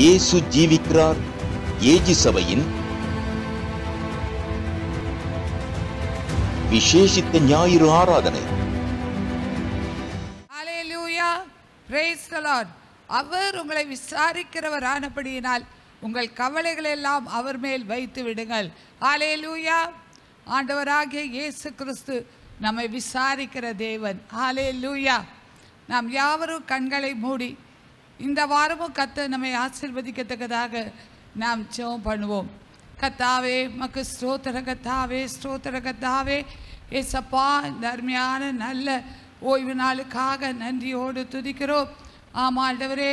இயேசு ஜீவிக்கிறார். ஏஜி சபையின் விசேஷித்த ஞாயிறு ஆராதனை. அவர் உங்களை விசாரிக்கிறவர் ஆனபடியினால் உங்கள் கவலைகள் எல்லாம் அவர் மேல் வைத்து விடுங்கள். லூயா ஆண்டவராகிய இயேசு கிறிஸ்து நம்மை விசாரிக்கிற தேவன். ஆலே லூயா நாம் யாவரும் கண்களை மூடி இந்த வாரமும் கத்த நம்மை ஆசிர்வதிக்கத்தக்கதாக நாம் ஜெபம் பண்ணுவோம். கத்தாவே மக்கு ஸ்தோத்திர கத்தாவே ஸ்தோத்திர கத்தாவே ஏசப்பா இந்த அருமையான நல்ல ஓய்வு நாளுக்காக நன்றியோடு துதிக்கிறோம். ஆமாம் ஆண்டவரே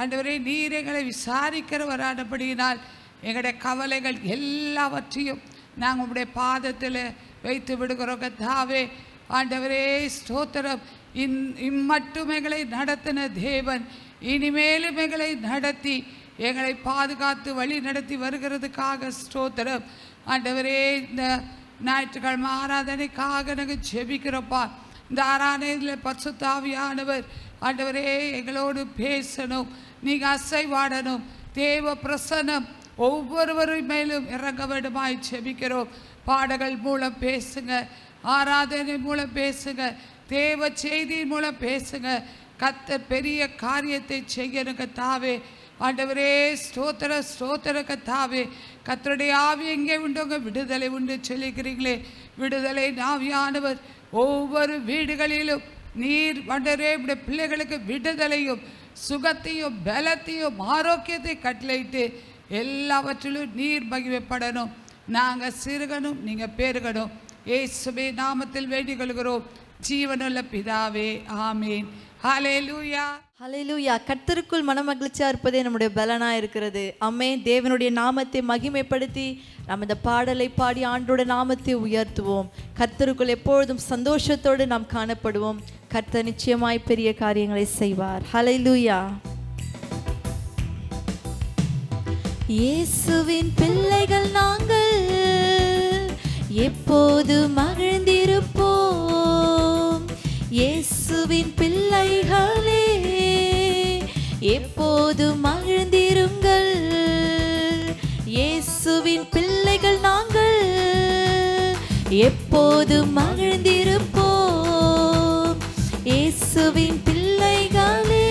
ஆண்டவரே நீர் எங்களை விசாரிக்கிறவரானபடியினால் எங்களுடைய கவலைகள் எல்லாவற்றையும் நாங்கள் உங்களுடைய பாதத்தில் வைத்து விடுகிறோம் கத்தாவே ஆண்டவரே ஸ்தோத்திரம். இன் இம்மட்டும் எங்களை நடத்தின தேவன் இனிமேலும் எங்களை நடத்தி எங்களை பாதுகாத்து வழி நடத்தி வருகிறதுக்காக ஸ்தோத்திரம். ஆண்டவரே இந்த ஞாயிற்றுக்கிழமை ஆராதனைக்காக நாங்கள் ஜெபிக்கிறோப்பா இந்த ஆராதனையில் பசுத்தாவியானவர் ஆண்டவரே எங்களோடு பேசணும் நீங்கள் அசைவாடணும் தேவ பிரசனம் ஒவ்வொருவரும் மேலும் இறங்க வேண்டுமாய் செபிக்கிறோம் பாடகள் மூலம் பேசுங்க ஆராதனை மூலம் பேசுங்க தேவ செய்தியின் மூலம் பேசுங்க. கத்தர் பெரிய காரியத்தை செய்யணுங்க தாவே. ஆண்டவரே ஸ்தோத்திர ஸ்தோத்திர கத்தாவே கத்தருடைய ஆவி எங்கே உண்டுங்க? விடுதலை உண்டு சொல்லிக்கிறீங்களே விடுதலை நாவியானவர் ஒவ்வொரு வீடுகளிலும் நீர் ஆண்டவரே இப்படி பிள்ளைகளுக்கு விடுதலையும் சுகத்தையும் பலத்தையும் ஆரோக்கியத்தை கட்டளையிட்டு எல்லாவற்றிலும் நீர் மகிமைப்படணும். நாங்கள் சிறுகணும் நீங்கள் பெருகணும் ஏசுபே நாமத்தில் வேண்டிக் கொள்கிறோம். ஜீவனுள்ள பிதாவே ஆமீன். ஹalleluya கர்த்தருக்குள் மனமகிழ்ச்சியா இருப்பதே நம்முடைய பலனா இருக்கிறது. அம்மே தேவனுடைய நாமத்தை மகிமைப்படுத்தி நாம் இந்த பாடலை பாடி ஆண்டோட நாமத்தை உயர்த்துவோம். கர்த்தருக்குள் எப்பொழுதும் சந்தோஷத்தோடு நாம் காணப்படுவோம். கர்த்தர் நிச்சயமாய் பெரிய காரியங்களை செய்வார். ஹalleluya இயேசுவின் பிள்ளைகள் நாங்கள் எப்போது மகிழ்ந்திருப்போம்? இயேசுவின் பிள்ளைகளே எப்போது மகிழ்ந்திருங்கள்? இயேசுவின் பிள்ளைகள் நாங்கள் எப்போது மகிழ்ந்திருப்போம்? இயேசுவின் பிள்ளைகளே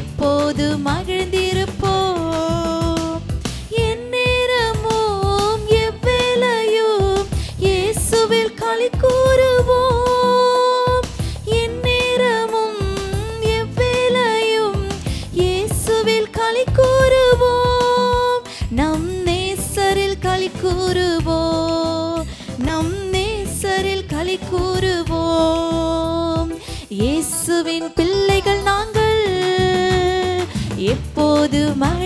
எப்போது மகிழ்ந்திருப்போம்? இயேசுவின் பிள்ளைகள் நாங்கள். எப்போது மழை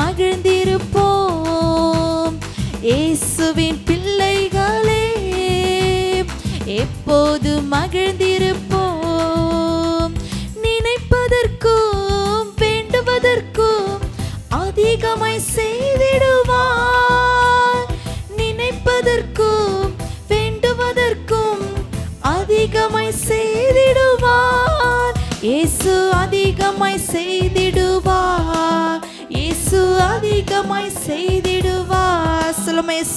மகிழ்ந்திருப்போம். இயேசுவின் பிள்ளைகளே எப்போது மகிழ்ந்திருப்போம்?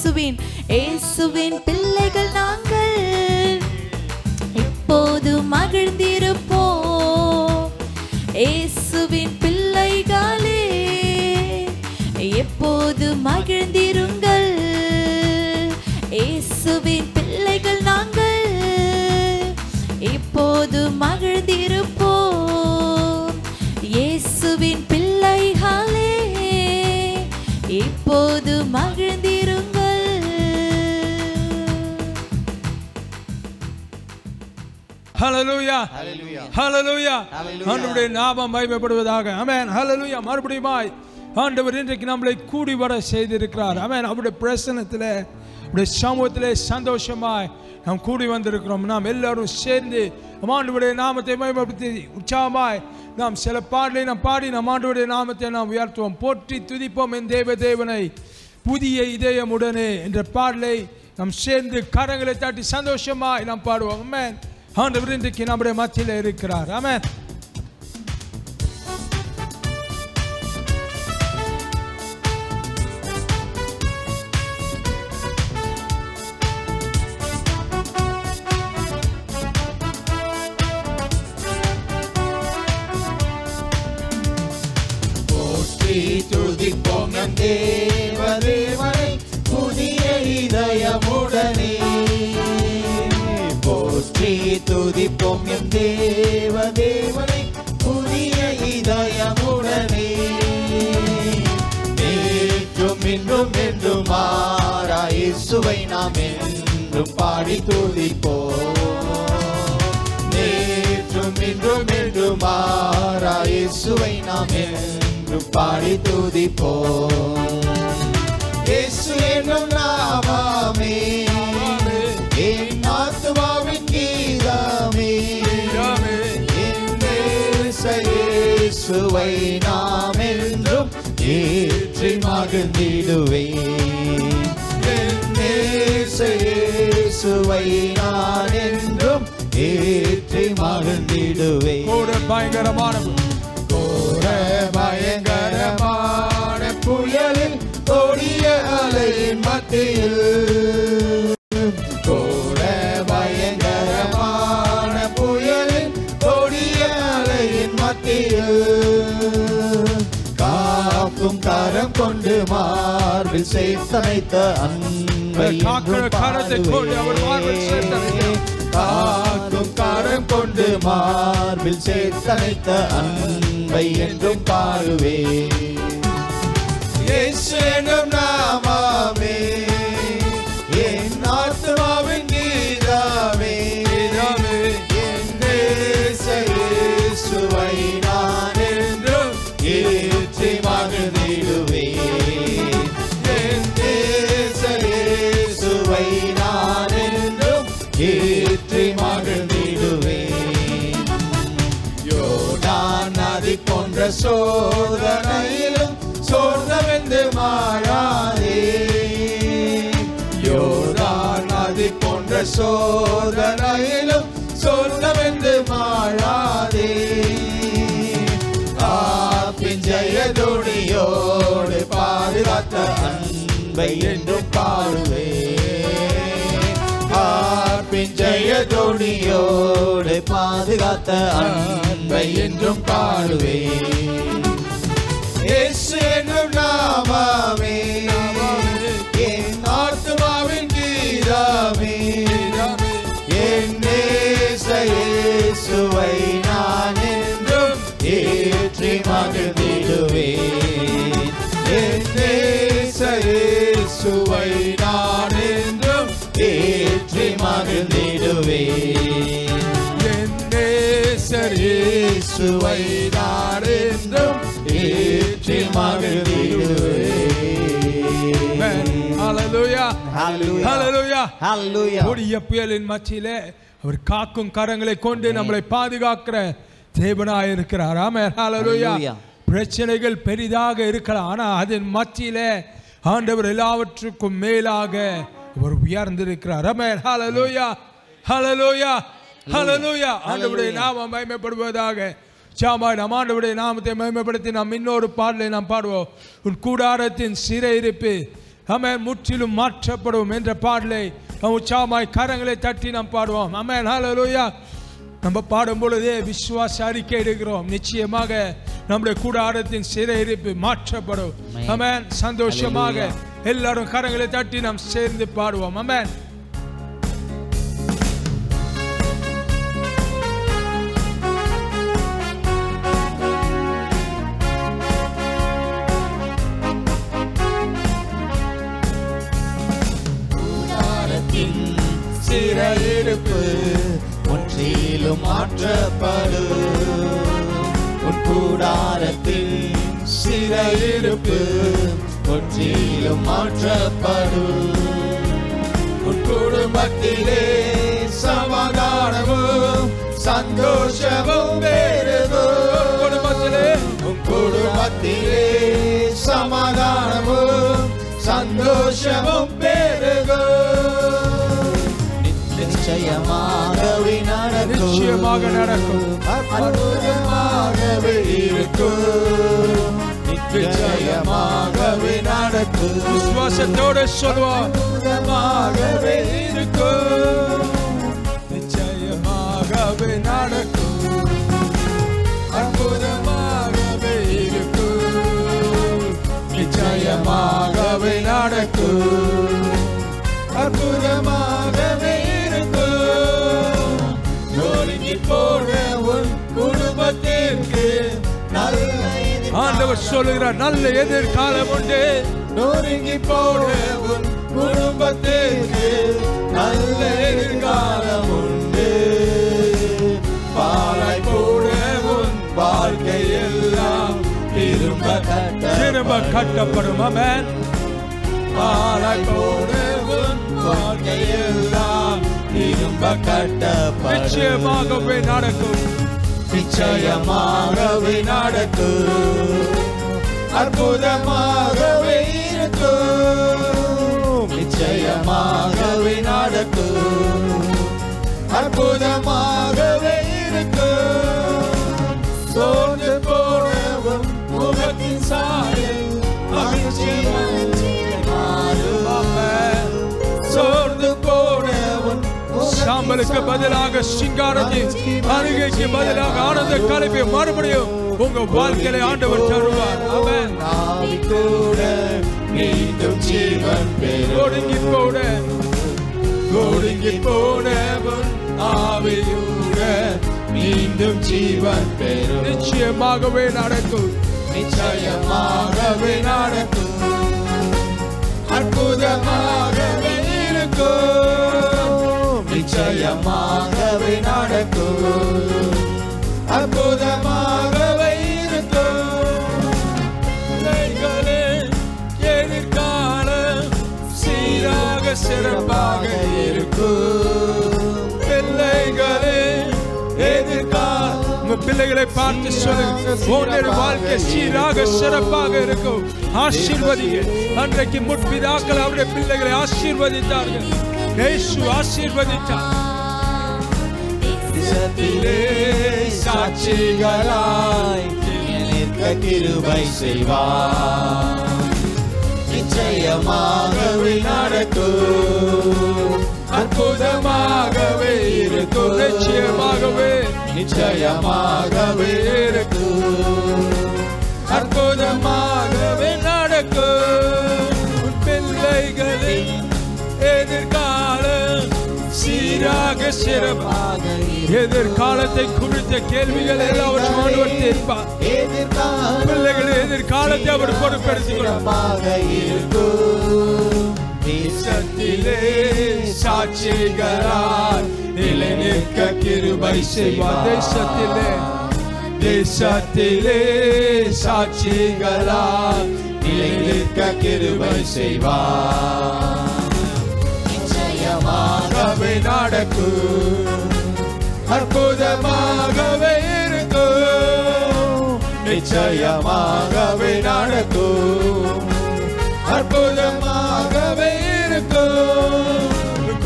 இயேசுவின் இயேசுவின் பிள்ளைகள் நாங்கள். எப்போது மகிழ்ந்திருப்போம். இயேசுவின் பிள்ளைகளே எப்போது மகிழ்ந்திருங்கள். இயேசுவின் பிள்ளைகள் நாங்கள். இப்போது மகிழ்ந்திரு ஹalleluya ஹalleluya ஆண்டவருடைய நாமம் மகிமைப்படுவதாக ஆமென் ஹalleluya மறுபடியுமாய் ஆண்டவர் இன்றைக்கு நம்மளை கூடி வர செய்திருக்கிறார். ஆமென் அவருடைய பிரசன்னத்தில் அவருடைய சமூகத்திலே சந்தோஷமாய் நாம் கூடி வந்திருக்கிறோம். நாம் எல்லாரும் சேர்ந்து நம் நாமத்தை மகிமைப்படுத்தி உற்சாகமாய் நாம் சில பாடலை நாம் பாடி நம் ஆண்டவருடைய நாமத்தை நாம் உயர்த்துவோம். போற்றி துதிப்போம் என் தேவ தேவனை. புதிய இதயமுடனே என்ற பாடலை நாம் சேர்ந்து கரங்களை தட்டி சந்தோஷமாய் நாம் பாடுவோம். ஆமென் ஆண்டவர் இன்றைக்கு நம்முடைய மத்தியில் இருக்கிறார். ஆமென். போற்றி துதிப்போம் நம் தேவ தேவனை புதிய இதயமுடனே. நேற்றும் இன்றும் என்றும் மாறா இயேசுவை நாம் என்றும் பாடி துதிப்போம். நேற்றும் இன்றும் என்றும் மாறா இயேசுவை நாம் என்றும் பாடி துதிப்போம். இயேசு என்னும் நாமமே. இயேசுவை நாம் என்றும் ஏற்றி மகிழ்ந்திடுவே என் நேச இயேசுவை நான் என்றும் ஏற்றி மகிழ்ந்திடுவே கூட பயங்கரமானவர் கோர பயங்கரமான புயலில் கொடிய அலையின் மத்தியில் கரம் கொண்டு மார்பில் சேர்த்தனைத்த அன்பை. காக்கும் கரம் கொண்டு மார்பில் சேர்த்தனைத்த அன்பை என்றும் பாடுவே எனும் நாமமே சோதனையிலும் சோர்ந்தவென்று மாறாதே. யோதான் நதி போன்ற சோதனையிலும் சோர்ந்தவென்று மாறாதே. ஆப்பின் ஜெயதொடியோடு பாதுகாத்த அன்பை என்றும் பார்ப்பின் ஜெய தோணியோடு பாதுகாத்த அன்பை என்றும் பாடுவேன். நாமாவே என் ஆத்மாவின் கீதாமே. என் சுவை நான் என்றும் ஏற்றி மகிழ்ந்திடுவேன். என் சுவை நான் நேசர் இயேசுவை நான் என்றும் ஏற்றி Hallelujah. கொடிய புயலின் மத்தியிலே அவர் காக்கும் கரங்களை கொண்டு நம்மளை பாதுகாக்கிற தேவனாய் இருக்கிறார். Hallelujah. பிரச்சனைகள் பெரிதாக இருக்கலாம். ஆனா அதன் மத்தியிலே ஆண்டவர் எல்லாவற்றுக்கும் மேலாக அவர் உயர்ந்திருக்கிறார். ஆமென். ஹalleluya ஹalleluya ஹalleluya ஆண்டவருடைய நாமம் மகிமைப்படுவதாக. சாமாய் நாம் ஆண்டவருடைய நாமத்தை மகிமைப்படுத்தி நாம் இன்னொரு பாடலை நாம் பாடுவோம். உன் கூடாரத்தின் சிறையிருப்பு. அமேன் முற்றிலும் மாற்றப்படும் என்ற பாடலை நாம் உற்சாகமாய் கரங்களை தட்டி நாம் பாடுவோம். அமேன் ஹalleluya நம்ம பாடும் பொழுதே விசுவாச அறிக்கை எடுக்கிறோம் நிச்சயமாக நம்முடைய கூடாரத்தின் சிறையிருப்பு மாற்றப்படும். அமேன் சந்தோஷமாக எல்லாரும் கரங்களை தட்டி நாம் சேர்ந்து பாடுவோம். அமேன் முற்றிலும் மாற்றப்படும் உன் கூடாரத்தின் சிறையிருப்பு முற்றிலும் மாற்றப்படும் உன் குடும்பத்திலே சமாதானமும் சந்தோஷமும் பெருகும் குடும்பத்திலே? உன் குடும்பத்திலே சமாதானமும் சந்தோஷமும் பெருகும் நிச்சயமாகவே நடக்கும் நிச்சயமாக நடக்கும். அற்புதமாகவே இருக்கும் நிச்சயமாகவே நடக்கும் விசுவாசத்தோடு சொல்வோம் அற்புதமாகவே இருக்கும் நிச்சயமாகவே நடக்கும் ஆண்டவர் சொல்லுகிறார் நல்ல எதிர்காலம் உண்டு. நொறுங்கி போன உன் குடும்பத்திற்கு. நல்ல எதிர்காலம் உண்டு. பாலை போன உன் வாழ்க்கை எல்லாம் திரும்ப கட்ட திரும்ப கட்டப்படும். அமேன் பாலை போன உன் வாழ்க்கை எல்லாம் திரும்ப கட்டப்படும். நிச்சயமாகவே நடக்கும். நிச்சயமாகவே நடக்கும். அற்புதமாகவே இருக்கும். நிச்சயமாகவே நடக்கும். அற்புதமாகவே இருக்கும். சோர்ந்து சாம்பலுக்கு பதிலாக சிங்காரத்தை அருகைக்கு பதிலாக ஆனந்த கலப்பை மறுபடியும் உங்க வாழ்க்கையில ஆண்டவர் தருவார். ஆமென். மீண்டும் ஜீவன் ஒடுங்கி போட ஒடுங்கி போனவன் ஆவியூட மீண்டும் ஜீவன் பெறும். நிச்சயமாகவே நடக்கும். நிச்சயமாகவே நடக்கும். அற்புதமாகவே இருக்கும். நிச்சயமாகவே நடக்கும். அற்புதமாகவே இருக்கும். பிள்ளைகளே, எதிர்காலம் சீராக சிறப்பாக இருக்கும். பிள்ளைகளே எதிர்காலம் உங்க பிள்ளைகளை பார்த்து சொல்லுங்க. உன்னுடைய வாழ்க்கை சீராக சிறப்பாக இருக்கும். ஆசீர்வதிங்க அன்றைக்கு முற்பிதாக்கள் அவருடைய பிள்ளைகளை ஆசீர்வதித்தார்கள். இயேசு ஆசீர்வதித்தார் தேசத்திலே சாட்சிகளாய் நிற்க கிருபை செய்வார் நிச்சயமாகவே நடக்கும் அற்புதமாகவே இருக்கும் நிச்சயமாகவே நிச்சயமாகவே இருக்கும் அற்புதமாகவே நடக்கும் சீராக சிறப்பாக எதிர்காலத்தை குறித்த கேள்விகள் எல்லாவற்றும் ஆண்டவர் தீர்ப்பார். பிள்ளைகள் எதிர்காலத்தை அவர் பொறுப்பெடுத்துக் கொள்வார் சிறப்பாக இருக்கும் தேசத்திலே சாட்சிகளால் நிலை நிற்க கிருபை செய்வார் தேசத்திலே தேசத்திலே சாட்சிகளால் நிலை நிற்க கிருபை செய்வார் நிச்சயமாகவே நடக்கும் அற்புதமாகவே இருக்கும். நிச்சயமாகவே நடக்கும். அற்புதமாகவே இருக்கும்.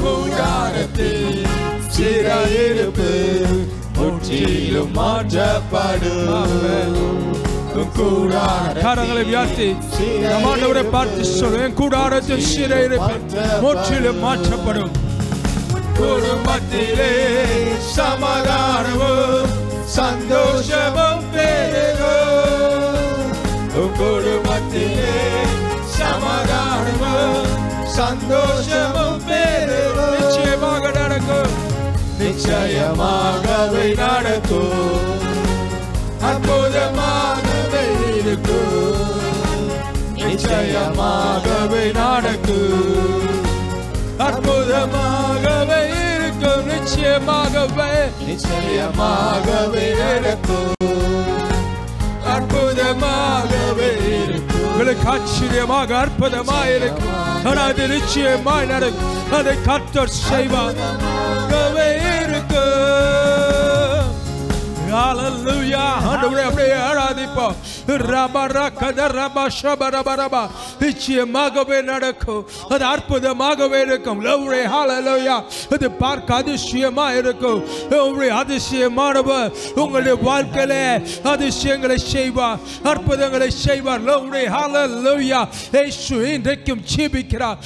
கூடாரத்தில் சிறையிருப்பு முற்றிலும் மாற்றப்படும். கரங்களை உயர்த்தி நம் ஆண்டவரை பார்த்து சொல்லுவேன் கூடாரத்தின் சிறையிருப்பு முற்றிலும் மாற்றப்படும். குடும்பத்திலே சமாதானமும் சந்தோஷமும் பெருகும். குடும்பத்திலே சமாதானமும் சந்தோஷமும் பெருகும். நிச்சயமாக நடக்கும். நிச்சயமாகவே நடக்கும். அற்புதமாகவே இருக்கும். நிச்சயமாகவே நடக்கும். அற்புதமாகவே நிச்சயமாகவே நிச்சயமாகவே நடக்கும் அற்புதமாகவே இருக்கும் உங்களுக்கு ஆச்சரியமாக அற்புதமாக இருக்கும் ஆனால் அது நிச்சயமாய் நடக்கும் அதை கர்த்தர் செய்வார் ஆகவே இருக்கும் ஹalleluya ஆண்டவரே அப்படியே ஆராதிப்போம் நிச்சயமாகவே நடக்கும். அது அற்புதமாகவே இருக்கும். அது பார்க்க அதிசயமா இருக்கும். அதிசயமானவர் உங்களுடைய வாழ்க்கையில அதிசயங்களை செய்வார். அற்புதங்களை செய்வார். இன்றைக்கும் ஜீபிக்கிறார்.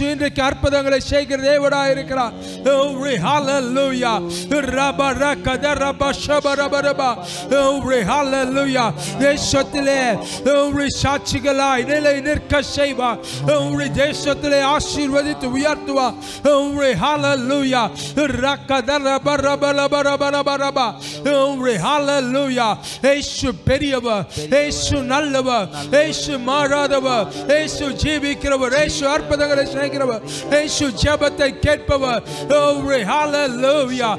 இன்றைக்கு அற்புதங்களை செய்கிற தேவனாய் இருக்கிறார். லவ்ரே தேசத்திலே உங்களுடைய சாட்சிகளாய் நிலை நிற்க செய்வா. உங்களுடைய தேசத்திலே ஆசீர்வதித்து உயர்த்துவா. உங்களுடைய ஹalleluya. ரகத ரப ரப ரப ரப ரப ரப லவ்ரே ஹalleluya. இயேசு பெரியவர் ஏசு நல்லவர் ஏசு மாறாதவர் ஏசு ஜீவிக்கிறவர் ஏசு அற்புதங்களை செய்கிறவர் இயேசு ஜெபத்தை கேட்பவர் லவ்ரே ஹalleluya.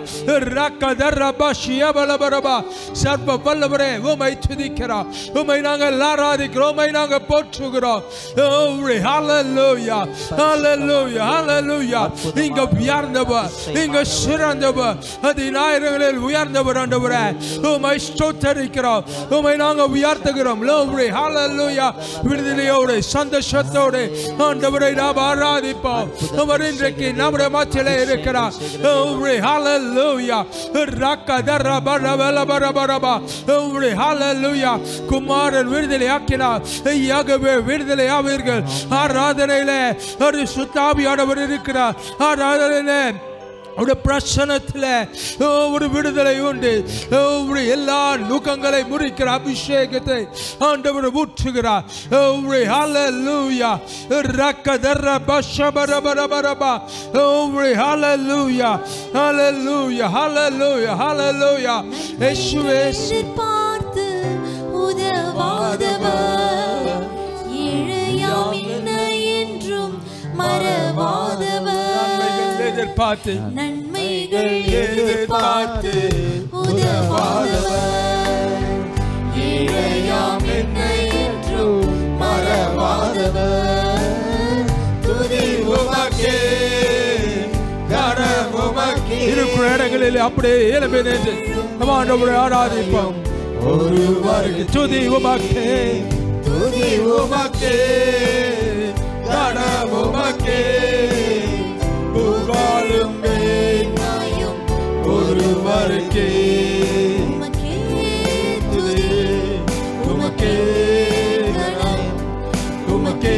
ரகத ரப ஷியபலபரபா சர்வ வல்லவரே உமை துதிக்கிறோம். உமை நாங்கள் ஆராதிக்கிறோம் உமை நாங்கள் போற்றுகிறோம் நீங்க உயர்ந்தவர் நீங்க சிறந்தவர் அதிநாயகங்களில் உயர்ந்தவர் ஆண்டவரே உமை ஸ்தோத்தரிக்கிறோம் உமை நாங்க உயர்த்துகிறோம் Glory, hallelujah. விடுதலையோடு சந்தோஷத்தோடு ஆண்டவரை நாம் ஆராதிப்போம் அவர் இன்றைக்கு நம்முடைய மத்தியிலே இருக்கிறார் Glory, hallelujah. பர Glory, hallelujah. குமாரன் விடுதலை ஆக்கினார். மெய்யாகவே விடுதலை ஆவீர்கள். ஆராதனையிலே ஒரு சுத்தாபியானவர் இருக்கிறார். ஆராதனையிலே ஒரு பிரசனத்தில் ஒரு விடுதலை உண்டு. எல்லா நுகங்களை முறிக்கிற அபிஷேகத்தை ஆண்டவர் ஊற்றுகிறார். ஹalleluya. ரக்கதர பஷபரபரபரபா ஒரு ஹalleluya. ஹalleluya ஹalleluya ஹalleluya. இயேசுவே. எதிர்பார்த்து. நன்மைகள் எதிர்பார்த்து உதவாதவர் ஏழையாம் என்னை என்றும் மறவாதவர் துதி உமக்கே கரம் உமக்கே. இருக்கிற இடங்களில் அப்படியே இளமை நேற்று ஆண்டவரை ஆராதிப்போம். ஒருவருக்கு துதி உமக்கே. துதி உமக்கே. கரம் உமக்கே. புகழும் ஒருவருக்கே துதி உமக்கே. கரம் உமக்கே.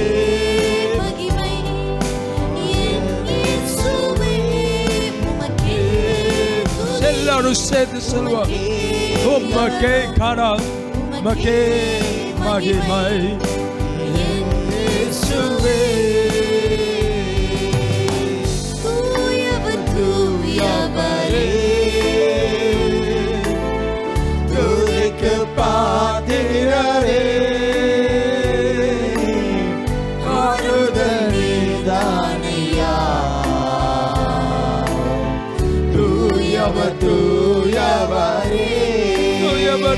எல்லாரும் சேர்த்து சொல்லுவோம் உமக்கே கரா உமக்கே மகிமை இயேசுவே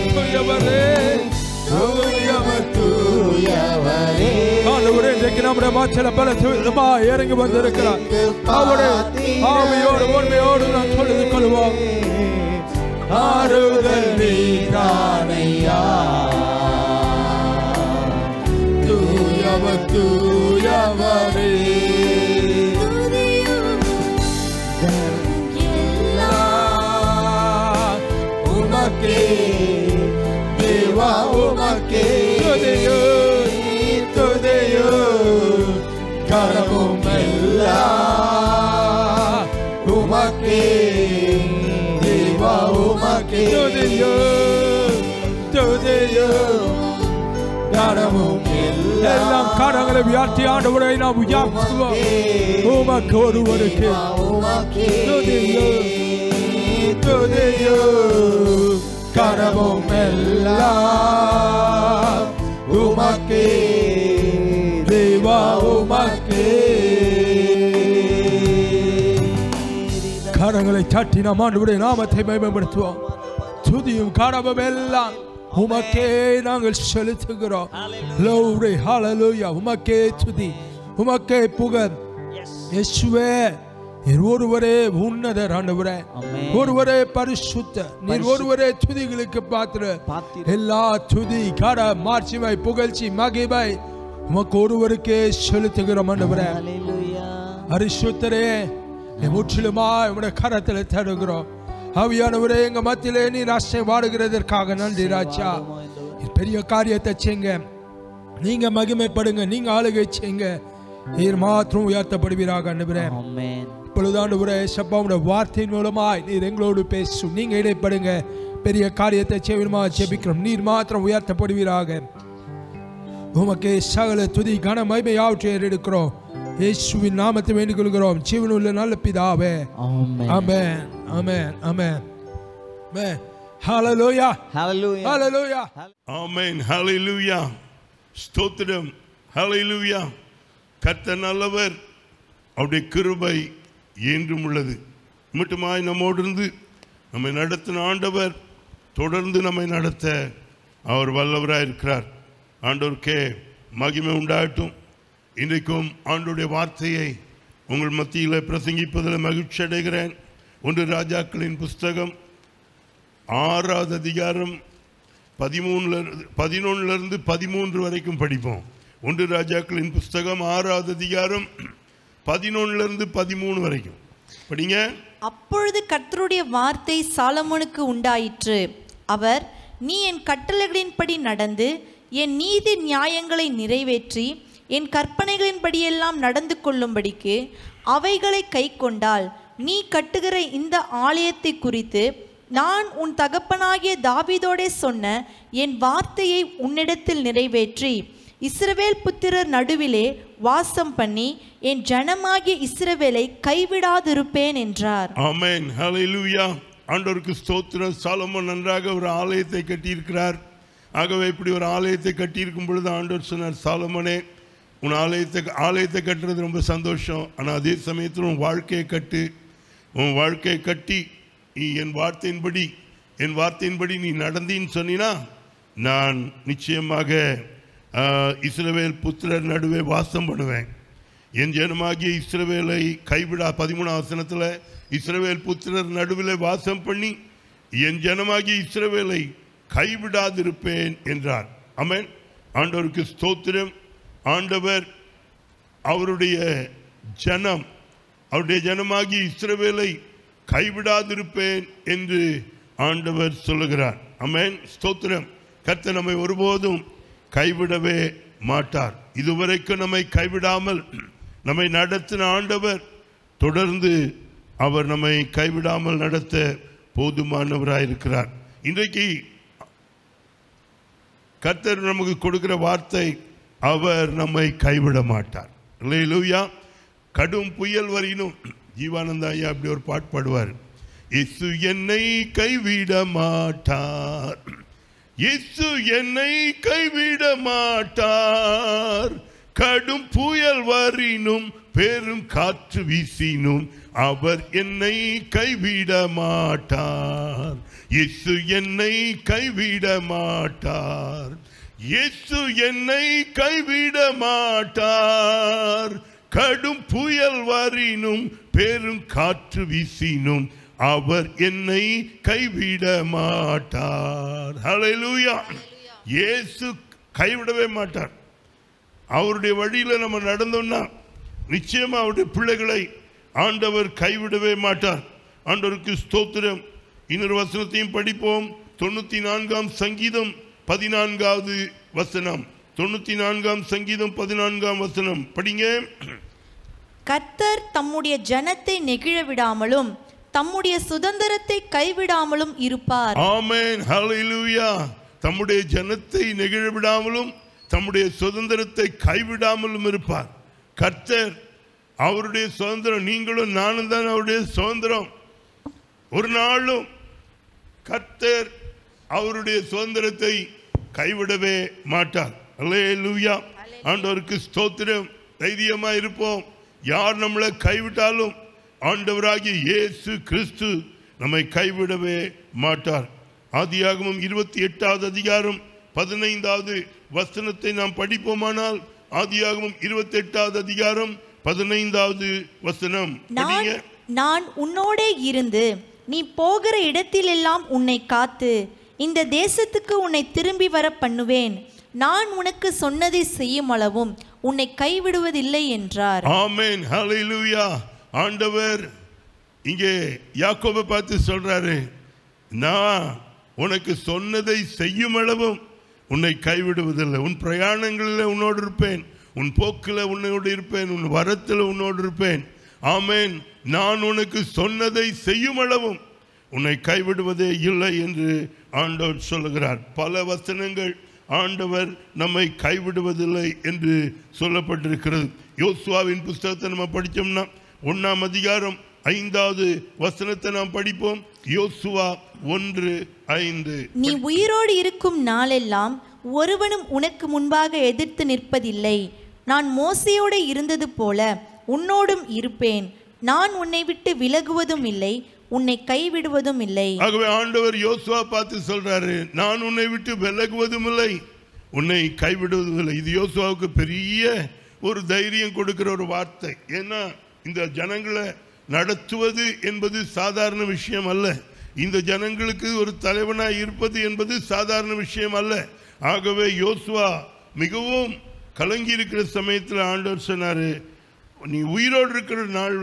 தூயவர் ஆண்டவரே இன்றைக்கு நம்முடைய மாச்சல பல துரிதமா இறங்கி வந்திருக்கிறார். அவருடைய ஆவியோடு உண்மையோடு நாம் சொல்லிக் கொள்வோம். ஆறுதல் நீதானையா எல்லாம் உமக்கே தேவா உமக்கே துதியோ துதியோ கணமும் எல்லாம் கரங்களை உயர்த்தி ஆண்டவரை நாம் உயர்த்துவோம் உமக்கு ஒருவருக்கு துதியோ துதியோ கரமும் எல்லாம் உமக்கே தேவா உமக்கே கரங்களை தட்டி நாம் ஆண்டவருடைய நாமத்தை மேம்படுத்துவோம். துதியும் கனமும் எல்லாம் உமக்கே நாங்கள் செலுத்துகிறோம். லோரே ஹalleluya உமக்கே துதி உமக்கே புகழ். இயேசுவே நீர் ஒருவரே உன்னதர் ஆண்டவரே. ஒருவரே பரிசுத்த நீர் ஒருவரே துதிகளுக்கு பாத்திர. எல்லா துதி கட மாட்சிமை புகழ்ச்சி மகிமை உமக்கு ஒருவருக்கே செலுத்துகிறோம் ஆண்டவரே. அரிசுத்தரே நீ முற்றிலுமா உடைய கரத்தில் தருகிறோம் ஆவியானவரே எங்க மத்தியிலே நீ ராஷ்டிரம் வாடுகிறதற்காக நன்றி ராஜா. பெரிய காரியத்தை செய்யுங்க. நீங்க மகிமைப்படுங்க நீங்க ஆளுகை செய்யுங்க. நீர் மாத்திரம் உயர்த்தப்படுவீராக அனுப்புறேன் இப்பொழுது ஆண்டவரே சப்பாவுடைய வார்த்தையின் மூலமாய் நீர் எங்களோடு பேசும் நீங்க இடைப்படுங்க. பெரிய காரியத்தை செய்வீமா ஜெபிக்கிறோம். நீர் மாத்திரம் உயர்த்தப்படுவீராக. உமக்கு சகல துதி கன மகிமை யாவற்றை எடுக்கிறோம் இயேசுவின் நாமத்தை வேண்டிக் கொள்கிறோம் ஜீவனுள்ள நல்ல பிதாவே. ஆமென். ஆமென். ஆமென். ஆமென். ஹalleluya. ஹalleluya. ஆமென். ஹalleluya. ஸ்தோத்திரம். ஹalleluya. கர்த்தர் நல்லவர். அவருடைய கிருபை என்றும் உள்ளது. மட்டுமாய் நம்மோடு இருந்து நம்மை நடத்தின ஆண்டவர் தொடர்ந்து நம்மை நடத்த அவர் வல்லவராய் இருக்கிறார் ஆண்டவருக்கே மகிமை உண்டாகட்டும். இன்றைக்கும் ஆண்டுடைய வார்த்தையை உங்கள் மத்தியில் பிரசங்கிப்பதில் மகிழ்ச்சி அடைகிறேன். ஒன்று ராஜாக்களின் புஸ்தகம் ஆறாவது அதிகாரம் பதிமூணுல பதினொன்னுலேருந்து பதிமூன்று வரைக்கும் படிப்போம். ஒன்று ராஜாக்களின் புஸ்தகம் ஆறாவது அதிகாரம் பதினொன்னுலேருந்து பதிமூணு வரைக்கும். படிங்க. அப்பொழுது கர்த்தருடைய வார்த்தை சாலமோனுக்கு உண்டாயிற்று. அவர் நீ என் கட்டளைகளின்படி நடந்து என் நீதி நியாயங்களை நிறைவேற்றி என் கற்பனைகளின்படியெல்லாம் நடந்து கொள்ளும்படிக்கு அவைகளை கைக்கொண்டால் நீ கட்டுகிற இந்த ஆலயத்தை குறித்து நான் உன் தகப்பனாகிய தாவிதோடே சொன்ன என் வார்த்தையை உன்னிடத்தில் நிறைவேற்றி இஸ்ரவேல் புத்திரர் நடுவிலே வாசம் பண்ணி என் ஜனமாகிய இஸ்ரவேலை கைவிடாதிருப்பேன் என்றார். ஆமென். ஹalleluya. ஆண்டவருக்கு ஸ்தோத்திரம். சாலமோன் நன்றாக ஒரு ஆலயத்தை கட்டியிருக்கிறார். ஆகவே இப்படி ஒரு ஆலயத்தை கட்டியிருக்கும் பொழுது ஆண்டவர் சொன்னார் சாலமோனே உன் ஆலயத்தை ஆலயத்தை கட்டுறது ரொம்ப சந்தோஷம். ஆனால் அதே சமயத்தில் உன் வாழ்க்கையை கட்டு. உன் வாழ்க்கையை கட்டி நீ என் வார்த்தையின்படி என் வார்த்தையின்படி நீ நடந்தீன்னு சொன்னினா நான் நிச்சயமாக இஸ்ரவேல் புத்திரர் நடுவே வாசம் பண்ணுவேன். என் ஜனமாகிய இஸ்ரவேலை கைவிடா பதிமூணாம் வசனத்தில் இஸ்ரவேல் புத்திரர் நடுவில் வாசம் பண்ணி என் ஜனமாகிய இஸ்ரவேலை கைவிடாதிருப்பேன் என்றார். அமேன் ஆண்டவருக்கு ஸ்தோத்திரம். ஆண்டவர் அவருடைய ஜனம் அவருடைய ஜனமாகி இஸ்ரவேலை கைவிடாதிருப்பேன் என்று ஆண்டவர் சொல்லுகிறார். அமேன் ஸ்தோத்திரம். கர்த்தர் நம்மை ஒருபோதும் கைவிடவே மாட்டார். இதுவரைக்கும் நம்மை கைவிடாமல் நம்மை நடத்தின ஆண்டவர் தொடர்ந்து அவர் நம்மை கைவிடாமல் நடத்த போதுமானவராயிருக்கிறார் இன்றைக்கு கர்த்தர் நமக்கு கொடுக்கிற வார்த்தை அவர் நம்மை கைவிட மாட்டார். இல்லையா கடும் புயல் வரையினும் ஜீவானந்த ஐயா அப்படி ஒரு பாட்டு பாடுவார். இசு என்னை கைவிட மாட்டார். இசு என்னை கைவிட மாட்டார். கடும் புயல் வரினும் பெரும் காற்று வீசினும் அவர் என்னை கைவிட மாட்டார். இசு என்னை கைவிட மாட்டார். இயேசு என்னை கைவிட மாட்டார். கடும் புயல் வரினும் பெரும் காற்று வீசினும் அவர் என்னை கைவிட மாட்டார். ஹalleluya இயேசு கைவிடவே மாட்டார். அவருடைய வழியில் நம்ம நடந்தோம்னா நிச்சயமாக அவருடைய பிள்ளைகளை ஆண்டவர் கைவிடவே மாட்டார். ஆண்டவருக்கு ஸ்தோத்திரம். இன்னொரு வசனத்தையும் படிப்போம். தொண்ணூற்றி நான்காம் சங்கீதம். பதினான்காவது வசனம். தொண்ணூத்தி நான்காம் சங்கீதம் பதினான்காம் வசனம். படிங்க. கர்த்தர் தம்முடைய ஜனத்தை நெகிழ விடாமலும் தம்முடைய சுதந்திரத்தை கைவிடாமலும் இருப்பார். ஆமென். ஹalleluya. தம்முடைய ஜனத்தை நெகிழ விடாமலும் தம்முடைய சுதந்திரத்தை கைவிடாமலும் இருப்பார். கர்த்தர் அவருடைய சுதந்திரம் நீங்களும் நானும் தான் அவருடைய சுதந்திரம். ஒரு நாளும் கர்த்தர் அவருடைய சுதந்திரத்தை கைவிடவே மாட்டார். அல்லேலூயா. ஆண்டவருக்கு ஸ்தோத்திரம். தைரியமா இருப்போம். யார் நம்மளை கைவிட்டாலும் ஆண்டவராகிய இயேசு கிறிஸ்து நம்மை கைவிடவே மாட்டார். ஆதியாகமம் இருபத்தி எட்டாவது அதிகாரம் பதினைந்தாவது வசனத்தை நாம் படிப்போமானால் ஆதியாகமம் இருபத்தி எட்டாவது அதிகாரம் பதினைந்தாவது வசனம். நான் உன்னோடே இருந்து நீ போகிற இடத்திலெல்லாம் உன்னை காத்து இந்த தேசத்துக்கு உன்னை திரும்பி வர பண்ணுவேன். நான் உனக்கு சொன்னதை செய்யும் அளவும் உன்னை கைவிடுவதில்லை என்றார். ஆமென் ஹalleluya ஆண்டவர் இங்கே யாக்கோபை பார்த்து சொல்றாரு நான் உனக்கு சொன்னதை செய்யும் அளவும் உன்னை கைவிடுவதில்லை. உன் பிரயாணங்களில் உன்னோடு இருப்பேன். உன் போக்கில் உன்னோடு இருப்பேன். உன் வரத்தில் உன்னோடு இருப்பேன். ஆமேன் நான் உனக்கு சொன்னதை செய்யும் அளவும் உன்னை கைவிடுவதே இல்லை என்று ஆண்டவர் சொல்லுகிறார். பல வசனங்கள் ஆண்டவர் நம்மை கைவிடுவதில்லை என்று சொல்லப்பட்டிருக்கிறது. யோசுவாவின் புஸ்தகத்தை நம்ம படித்தோம்னா ஒன்றாம் அதிகாரம் ஐந்தாவது வசனத்தை நாம் படிப்போம். யோசுவா ஒன்று ஐந்து. நீ உயிரோடு இருக்கும் நாளெல்லாம் ஒருவனும் உனக்கு முன்பாக எதிர்த்து நிற்பதில்லை. நான் மோசையோடு இருந்தது போல உன்னோடும் இருப்பேன். நான் உன்னை விட்டு விலகுவதும் இல்லை. உன்னை கைவிடுவதும் இல்லை. ஆகவே ஆண்டவர் யோசுவா பார்த்து சொல்றாரு நான் உன்னை விட்டு விலகுவதும் இல்லை உன்னை கைவிடுவதும் இல்லை. இது யோசுவாவுக்கு பெரிய ஒரு தைரியம் கொடுக்கிற ஒரு வார்த்தை. ஏன்னா இந்த ஜனங்களை நடத்துவது என்பது சாதாரண விஷயம் அல்ல. இந்த ஜனங்களுக்கு ஒரு தலைவனாக இருப்பது என்பது சாதாரண விஷயம் அல்ல. ஆகவே யோசுவா மிகவும் கலங்கி இருக்கிற சமயத்தில் ஆண்டவர் சொன்னார் நீ உயிரோடு இருக்கிற நாள்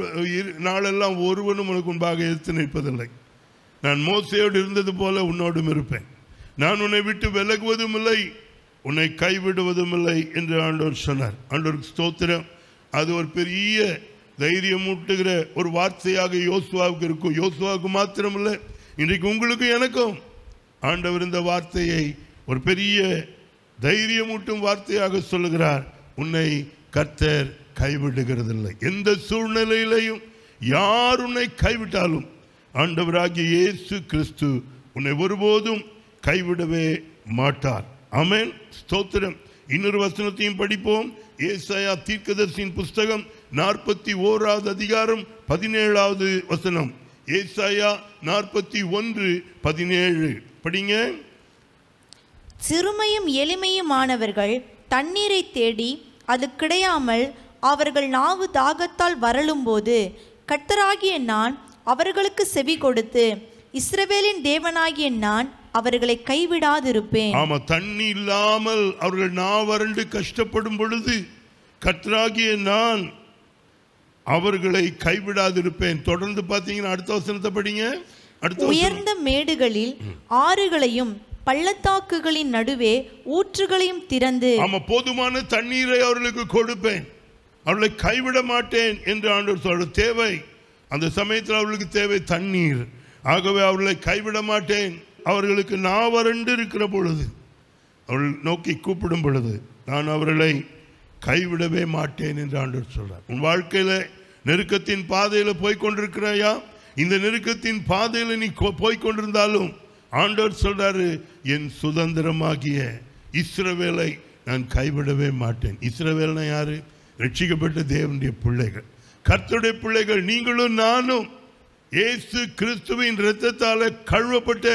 நாளெல்லாம் ஒருவனும் உனக்கு முன்பாக எதிர்த்து நிற்பதில்லை. நான் மோசையோடு இருந்தது போல உன்னோடும் இருப்பேன். நான் உன்னை விட்டு விலகுவதும் இல்லை உன்னை கைவிடுவதும் இல்லை என்று ஆண்டவர் சொன்னார். ஆண்டோருக்கு ஸ்தோத்திரம். அது ஒரு பெரிய தைரியம் ஊட்டுகிற ஒரு வார்த்தையாக யோசுவாவுக்கு இருக்கும். யோசுவாவுக்கு மாத்திரமில்லை இன்றைக்கு உங்களுக்கும் எனக்கும். ஆண்டவர் இந்த வார்த்தையை ஒரு பெரிய தைரியமூட்டும் வார்த்தையாக சொல்லுகிறார். உன்னை கர்த்தர் கைவிடுகிறதில்லை. எந்த சூழ்நிலையிலையும் யார் உன்னை கைவிட்டாலும் ஆண்டவராகிய இயேசு கிறிஸ்து உன்னை ஒருபோதும் கைவிடவே மாட்டார். அமேன் ஸ்தோத்திரம். இன்னொரு வசனத்தையும் படிப்போம். ஏசாயா தீர்க்கதர்சியின் புஸ்தகம் நாற்பத்தி ஓராவது அதிகாரம் பதினேழாவது வசனம். ஏசாயா நாற்பத்தி ஒன்று பதினேழு. படிங்க. சிறுமையும் எளிமையுமானவர்கள் தண்ணீரை தேடி அது கிடையாமல் அவர்கள் நாவு தாகத்தால் வரலும்போது கர்த்தராகிய நான் அவர்களுக்கு செவி கொடுத்து இஸ்ரவேலின் தேவனாகிய நான் அவர்களை கைவிடாதிருப்பேன். ஆமா தண்ணி இல்லாமல் அவர்கள் நாவறண்டு கஷ்டப்படும் பொழுது கர்த்தராகிய நான் அவர்களை கைவிடாதிருப்பேன். தொடர்ந்து பார்த்தீங்கன்னா அடுத்த வசனத்தை படிங்க. உயர்ந்த மேடுகளில் ஆறுகளையும் பள்ளத்தாக்குகளின் நடுவே ஊற்றுகளையும் திறந்து ஆமா போதுமான தண்ணீரை அவர்களுக்கு கொடுப்பேன். அவர்களை கைவிட மாட்டேன் என்று ஆண்டவர் சொல்ற தேவை. அந்த சமயத்தில் அவர்களுக்கு தேவை தண்ணீர். ஆகவே அவர்களை கைவிட மாட்டேன். அவர்களுக்கு நாவறண்டு இருக்கிற பொழுது அவர்கள் நோக்கி கூப்பிடும் பொழுது நான் அவர்களை கைவிடவே மாட்டேன் என்று ஆண்டவர் சொல்கிறார் உன் வாழ்க்கையில் நெருக்கத்தின் பாதையில் போய்கொண்டிருக்கிறாயா இந்த நெருக்கத்தின் பாதையில் நீ கொ- ஆண்டவர் சொல்கிறாரு என் சுதந்திரமாகிய இஸ்ரவேலை நான் கைவிடவே மாட்டேன். இஸ்ரவேல்னா யாரு? ரட்சிக்கப்பட்ட தேவனுடைய பிள்ளைகள். கர்த்தருடைய பிள்ளைகள் நீங்களும் நானும் இயேசு கிறிஸ்துவின் இரத்தத்தால் கழுவப்பட்ட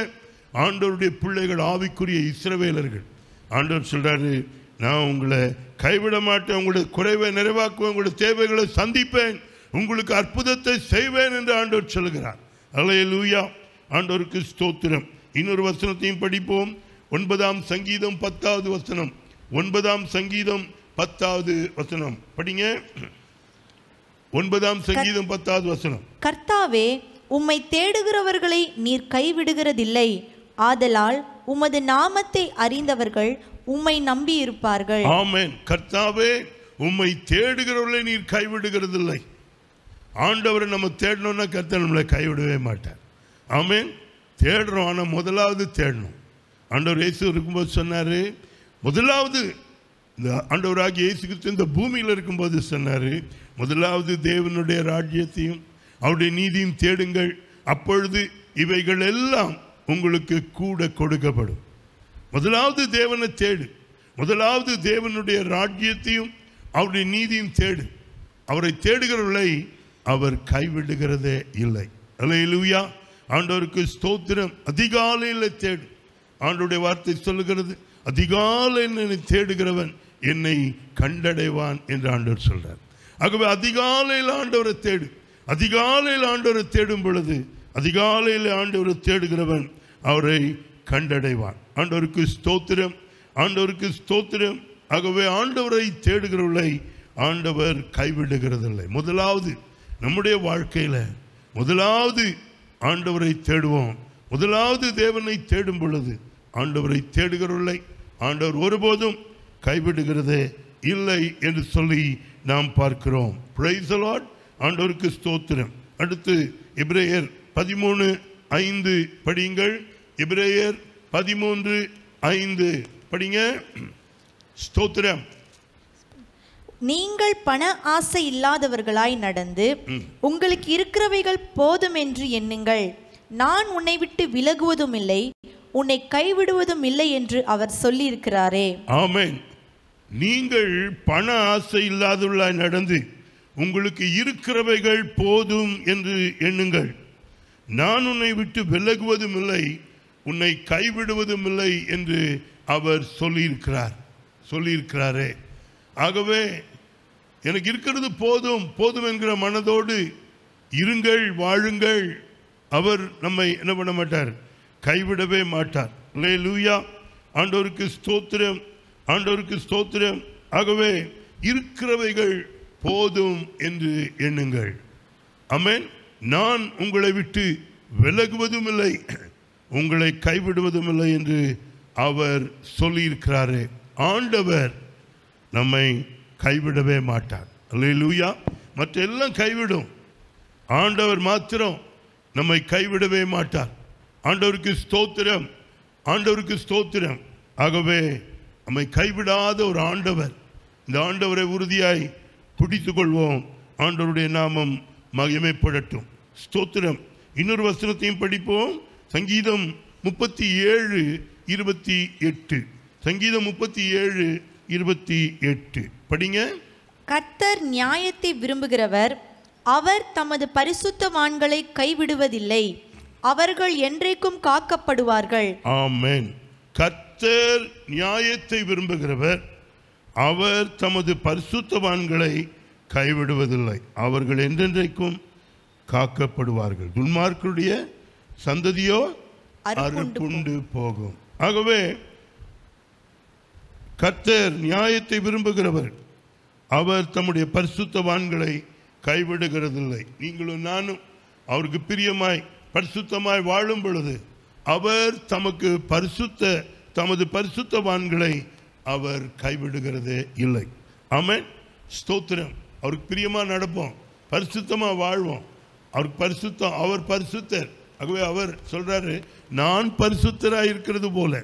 ஆண்டோருடைய பிள்ளைகள் ஆவிக்குரிய இஸ்ரவேலர்கள். ஆண்டவர் சொல்கிறாரு நான் உங்களை கைவிட மாட்டேன் உங்களுடைய குறைவை நிறைவாக்குவேன் உங்களுடைய தேவைகளை சந்திப்பேன் உங்களுக்கு அற்புதத்தை செய்வேன் என்று ஆண்டவர் சொல்கிறார். லூயா ஆண்டோர் ஸ்தோத்திரம். இன்னொரு வசனத்தையும் படிப்போம். ஒன்பதாம் சங்கீதம் பத்தாவது வசனம். ஒன்பதாம் சங்கீதம் பத்தாவது வசனம். படிங்க. ஒன்பதாம் சங்கீதம் பத்தாவது வசனம். கர்த்தாவே உம்மை தேடுகிறவர்களை நீர் கைவிடுகிறதில்லை. ஆதலால் உமது நாமத்தை அறிந்தவர்கள் உம்மை நம்பி இருப்பார்கள் ஆமென். கர்த்தாவே உம்மை தேடுகிறவர்களை நீர் கைவிடுகிறதில்லை. ஆண்டவரை நம்ம தேடணும்னா கர்த்தர் நம்மளை கைவிடவே மாட்டார். ஆமென். தேடுறோம் ஆனால் முதலாவது தேடணும். ஆண்டவர் இயேசு இருக்கும்போது சொன்னார் முதலாவது இந்த ஆண்டவராக இயேசு கிறிஸ்து இந்த பூமியில் இருக்கும்போது சொன்னார் முதலாவது தேவனுடைய ராஜ்யத்தையும் அவருடைய நீதியும் தேடுங்கள். அப்பொழுது இவைகள் எல்லாம் உங்களுக்கு கூட கொடுக்கப்படும். முதலாவது தேவனை தேடு. முதலாவது தேவனுடைய ராஜ்யத்தையும் அவருடைய நீதியும் தேடு. அவரை தேடுகிறவர்களை அவர் கைவிடுகிறதே இல்லை. அலையிலுயா ஆண்டவருக்கு ஸ்தோத்திரம். அதிகாலையில் தேடு. ஆண்டவருடைய வார்த்தை சொல்லுகிறது அதிகாலையில் தேடுகிறவன் என்னை கண்டடைவான் என்று ஆண்டவர் சொல்கிறார் ஆகவே அதிகாலையில் ஆண்டவரை தேடு. அதிகாலையில் ஆண்டவரை தேடும் பொழுது அதிகாலையில் ஆண்டவரை தேடுகிறவன் அவரை கண்டடைவான். ஆண்டவருக்கு ஸ்தோத்திரம். ஆண்டவருக்கு ஸ்தோத்திரம். ஆகவே ஆண்டவரை தேடுகிறவர்களை ஆண்டவர் கைவிடுகிறதில்லை. முதலாவது நம்முடைய வாழ்க்கையில் முதலாவது ஆண்டவரை தேடுவோம். முதலாவது தேவனை தேடும் பொழுது ஆண்டவரை தேடுகிறவில்லை ஆண்டவர் ஒருபோதும் கைவிடுகிறதே இல்லை என்று சொல்லி நாம் பார்க்கிறோம். Lord. ஆண்டவருக்கு ஸ்தோத்திரம். அடுத்து எபிரேயர் பதிமூணு ஐந்து படியுங்கள். எபிரேயர் பதிமூன்று ஐந்து படிங்க. ஸ்தோத்திரம். நீங்கள் பண ஆசை இல்லாதவர்களாய் நடந்து உங்களுக்கு இருக்கிறவைகள் போதும் என்று எண்ணுங்கள். நான் உன்னை விட்டு விலகுவதும் இல்லை உன்னை கைவிடுவதும் இல்லை என்று அவர் சொல்லியிருக்கிறாரே. ஆமென். நீங்கள் பண ஆசை இல்லாதுள்ள நடந்து உங்களுக்கு இருக்கிறவைகள் போதும் என்று எண்ணுங்கள். நான் உன்னை விட்டு விலகுவதும் இல்லை உன்னை கைவிடுவதும் இல்லை என்று அவர் சொல்லியிருக்கிறார். சொல்லியிருக்கிறாரே. ஆகவே எனக்கு இருக்கிறது போதும் போதும் என்கிற மனதோடு இருங்கள் வாழுங்கள். அவர் நம்மை என்ன பண்ண மாட்டார்? கைவிடவே மாட்டார். லே லூயா ஆண்டோருக்கு ஸ்தோத்திரம். ஆண்டவருக்கு ஸ்தோத்திரம். ஆகவே இருக்கிறவைகள் போதும் என்று எண்ணுங்கள். அமேன் நான் உங்களை விட்டு விலகுவதும் இல்லை உங்களை கைவிடுவதும் இல்லை என்று அவர் சொல்லியிருக்கிறாரே. ஆண்டவர் நம்மை கைவிடவே மாட்டார். அல்லேலூயா. மற்ற எல்லாம் கைவிடும். ஆண்டவர் மாத்திரம் நம்மை கைவிடவே மாட்டார். ஆண்டவருக்கு ஸ்தோத்திரம். ஆண்டவருக்கு ஸ்தோத்திரம். ஆகவே நம்மை கைவிடாத ஒரு ஆண்டவர். இந்த ஆண்டவரை உறுதியாய் பிடித்துக் கொள்வோம் ஆண்டவருடைய நாமம் மகிமைப்படட்டும். ஸ்தோத்திரம். இன்னொரு வசனத்தையும் படிப்போம். சங்கீதம் முப்பத்தி ஏழு இருபத்தி எட்டு. சங்கீதம் முப்பத்தி ஏழு இருபத்தி எட்டு. படிங்க. கர்த்தர் நியாயத்தை விரும்புகிறவர் அவர் தமது பரிசுத்தவான்களை கைவிடுவதில்லை. அவர்கள் என்றைக்கும் காக்கப்படுவார்கள். ஆமென். கர்த்தர் நியாயத்தை விரும்புகிறவர். அவர் தமது பரிசுத்தவான்களை கைவிடுவதில்லை. அவர்கள் என்றென்றைக்கும் காக்கப்படுவார்கள். துன்மார்க்கருடைய சந்ததியோ அறுப்புண்டு போகும். ஆகவே கர்த்தர் நியாயத்தை விரும்புகிறவர். அவர் தம்முடைய பரிசுத்தவான்களை கைவிடுகிறதில்லை. நீங்களும் நானும் அவருக்கு பிரியமாய் பரிசுத்தமாய் வாழும் பொழுது அவர் தமக்கு பரிசுத்த தமது பரிசுத்தவான்களை அவர் கைவிடுகிறதே இல்லை. ஆமாம் ஸ்தோத்திரம். அவருக்கு பிரியமாக நடப்போம். பரிசுத்தமாக வாழ்வோம். அவருக்கு பரிசுத்தம் அவர் பரிசுத்தர். ஆகவே அவர் சொல்கிறாரு நான் பரிசுத்தராக இருக்கிறது போல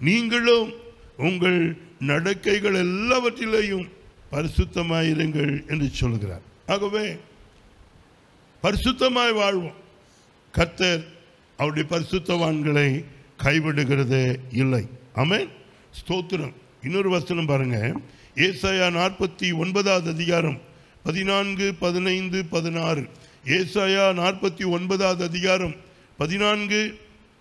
நீங்களும் உங்கள் நடக்கைகள் எல்லாவற்றிலேயும் பரிசுத்தமாயிருங்கள் என்று சொல்கிறார். ஆகவே பரிசுத்தமாய் வாழ்வோம். கத்தர் அவருடைய பரிசுத்தவான்களை கைவிடுகிறதே இல்லை. ஆமென். ஸ்தோத்திரம். இன்னொரு வசனம் பாருங்க. ஏசாயா நாற்பத்தி ஒன்பதாவது அதிகாரம் பதினான்கு பதினைந்து பதினாறு. ஏசாயா நாற்பத்தி ஒன்பதாவது அதிகாரம் பதினான்கு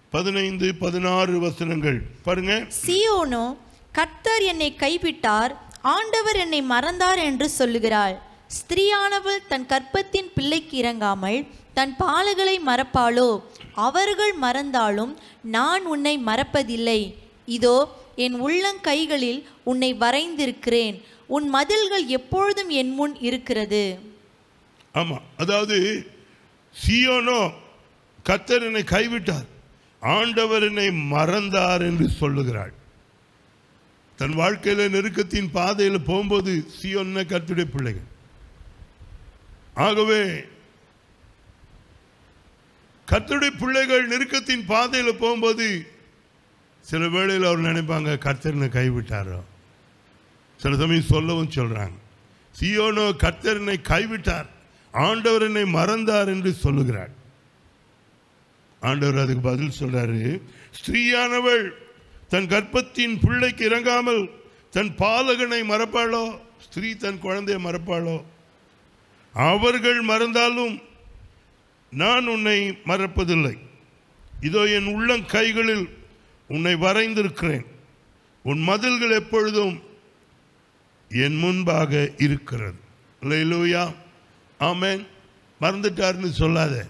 பதினைந்து பதினாறு வசனங்கள். பாருங்க. சியோனோ கர்த்தர் என்னை கைவிட்டார் ஆண்டவர் என்னை மறந்தார் என்று சொல்லுகிறாள். ஸ்திரீயானவள் தன் கற்பத்தின் பிள்ளைக்கு இறங்காமல் தன் பாலகளை மறப்பாளோ? அவர்கள் மறந்தாலும் நான் உன்னை மறப்பதில்லை. இதோ என் உள்ளங்கைகளில் உன்னை வரைந்திருக்கிறேன். உன் மதில்கள் எப்பொழுதும் என் முன் இருக்கிறது. ஆமா அதாவது சியோனோ கத்தர் என்னை கைவிட்டார். ஆண்டவர் என்னை மறந்தார் என்று சொல்லுகிறாள் தன் வாழ்க்கையில் நெருக்கத்தின் பாதையில் போகும்போது சியோன்ன கத்துடைய பிள்ளைகள்? ஆகவே கர்த்தருடைய பிள்ளைகள் நெருக்கத்தின் பாதையில் போகும்போது சில வேளையில் அவர் நினைப்பாங்க கர்த்தர் கைவிட்டாரோ? சில சமயம் சொல்லவும் சொல்கிறாங்க சியோனோ கர்த்தர் கைவிட்டார். ஆண்டவர் என்னை மறந்தார் என்று சொல்லுகிறார். ஆண்டவர் அதுக்கு பதில் சொல்றாரு. ஸ்திரீயானவள் தன் கர்ப்பத்தின் பிள்ளைக்கு இறங்காமல் தன் பாலகனை மறப்பாளோ? ஸ்திரீ தன் குழந்தையை மறப்பாளோ? அவர்கள் மறந்தாலும் நான் உன்னை மறப்பதில்லை. இதோ என் உள்ளங் கைகளில் உன்னை வரைந்திருக்கிறேன். உன் மதில்கள் எப்பொழுதும் என் முன்பாக இருக்கிறது. லூயா ஆமேன். மறந்துட்டார்னு சொல்லாத.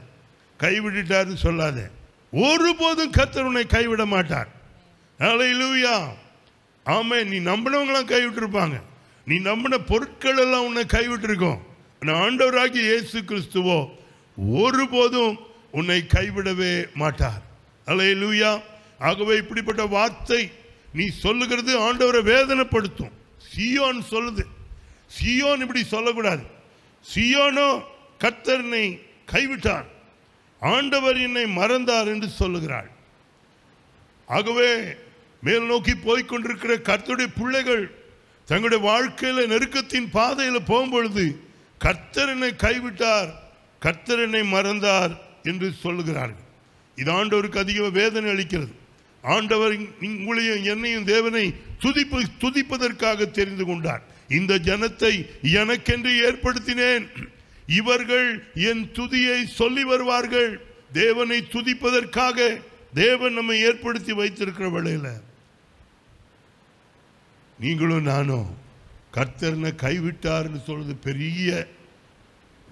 கைவிட்டுட்டாருன்னு சொல்லாத. ஒருபோதும் கத்தர் உன்னை கைவிட மாட்டார். லூயா ஆமே நீ நம்பினவங்களாம் கைவிட்டிருப்பாங்க. நீ நம்பின பொருட்கள் எல்லாம் உன்னை கைவிட்டிருக்கோம். ஆனா ஆண்டவராகிய இயேசு கிறிஸ்துவோ ஒருபோதும் உன்னை கைவிடவே மாட்டார். அல்லேலூயா. ஆகவே இப்படிப்பட்ட வார்த்தை நீ சொல்லுகிறது ஆண்டவரை வேதனைப்படுத்தும். சியோன் சொல்லுது. சியோன் இப்படி சொல்லக்கூடாது. சியோனோ கத்தரனை கைவிட்டார். ஆண்டவர் என்னை மறந்தார் என்று சொல்லுகிறாள். ஆகவே மேல் நோக்கி போய்கொண்டிருக்கிற கர்த்தருடைய பிள்ளைகள் தங்களுடைய வாழ்க்கையில நெருக்கத்தின் பாதையில் போகும்பொழுது கர்த்தர் என்னை கைவிட்டார் கர்த்தரனை மறந்தார் என்று சொல்லுகிறார்கள். இது ஆண்டவருக்கு அதிக வேதனை அளிக்கிறது. ஆண்டவர் உங்களையும் என்னையும் தேவனை துதிப்பு துதிப்பதற்காக தெரிந்து கொண்டார். இந்த ஜனத்தை எனக்கென்று ஏற்படுத்தினேன். இவர்கள் என் துதியை சொல்லி வருவார்கள். தேவனை துதிப்பதற்காக தேவன் நம்மை ஏற்படுத்தி வைத்திருக்கிற வேளையில் நீங்களும் நானும் கர்த்தர்னை கைவிட்டார்னு சொல்றது பெரிய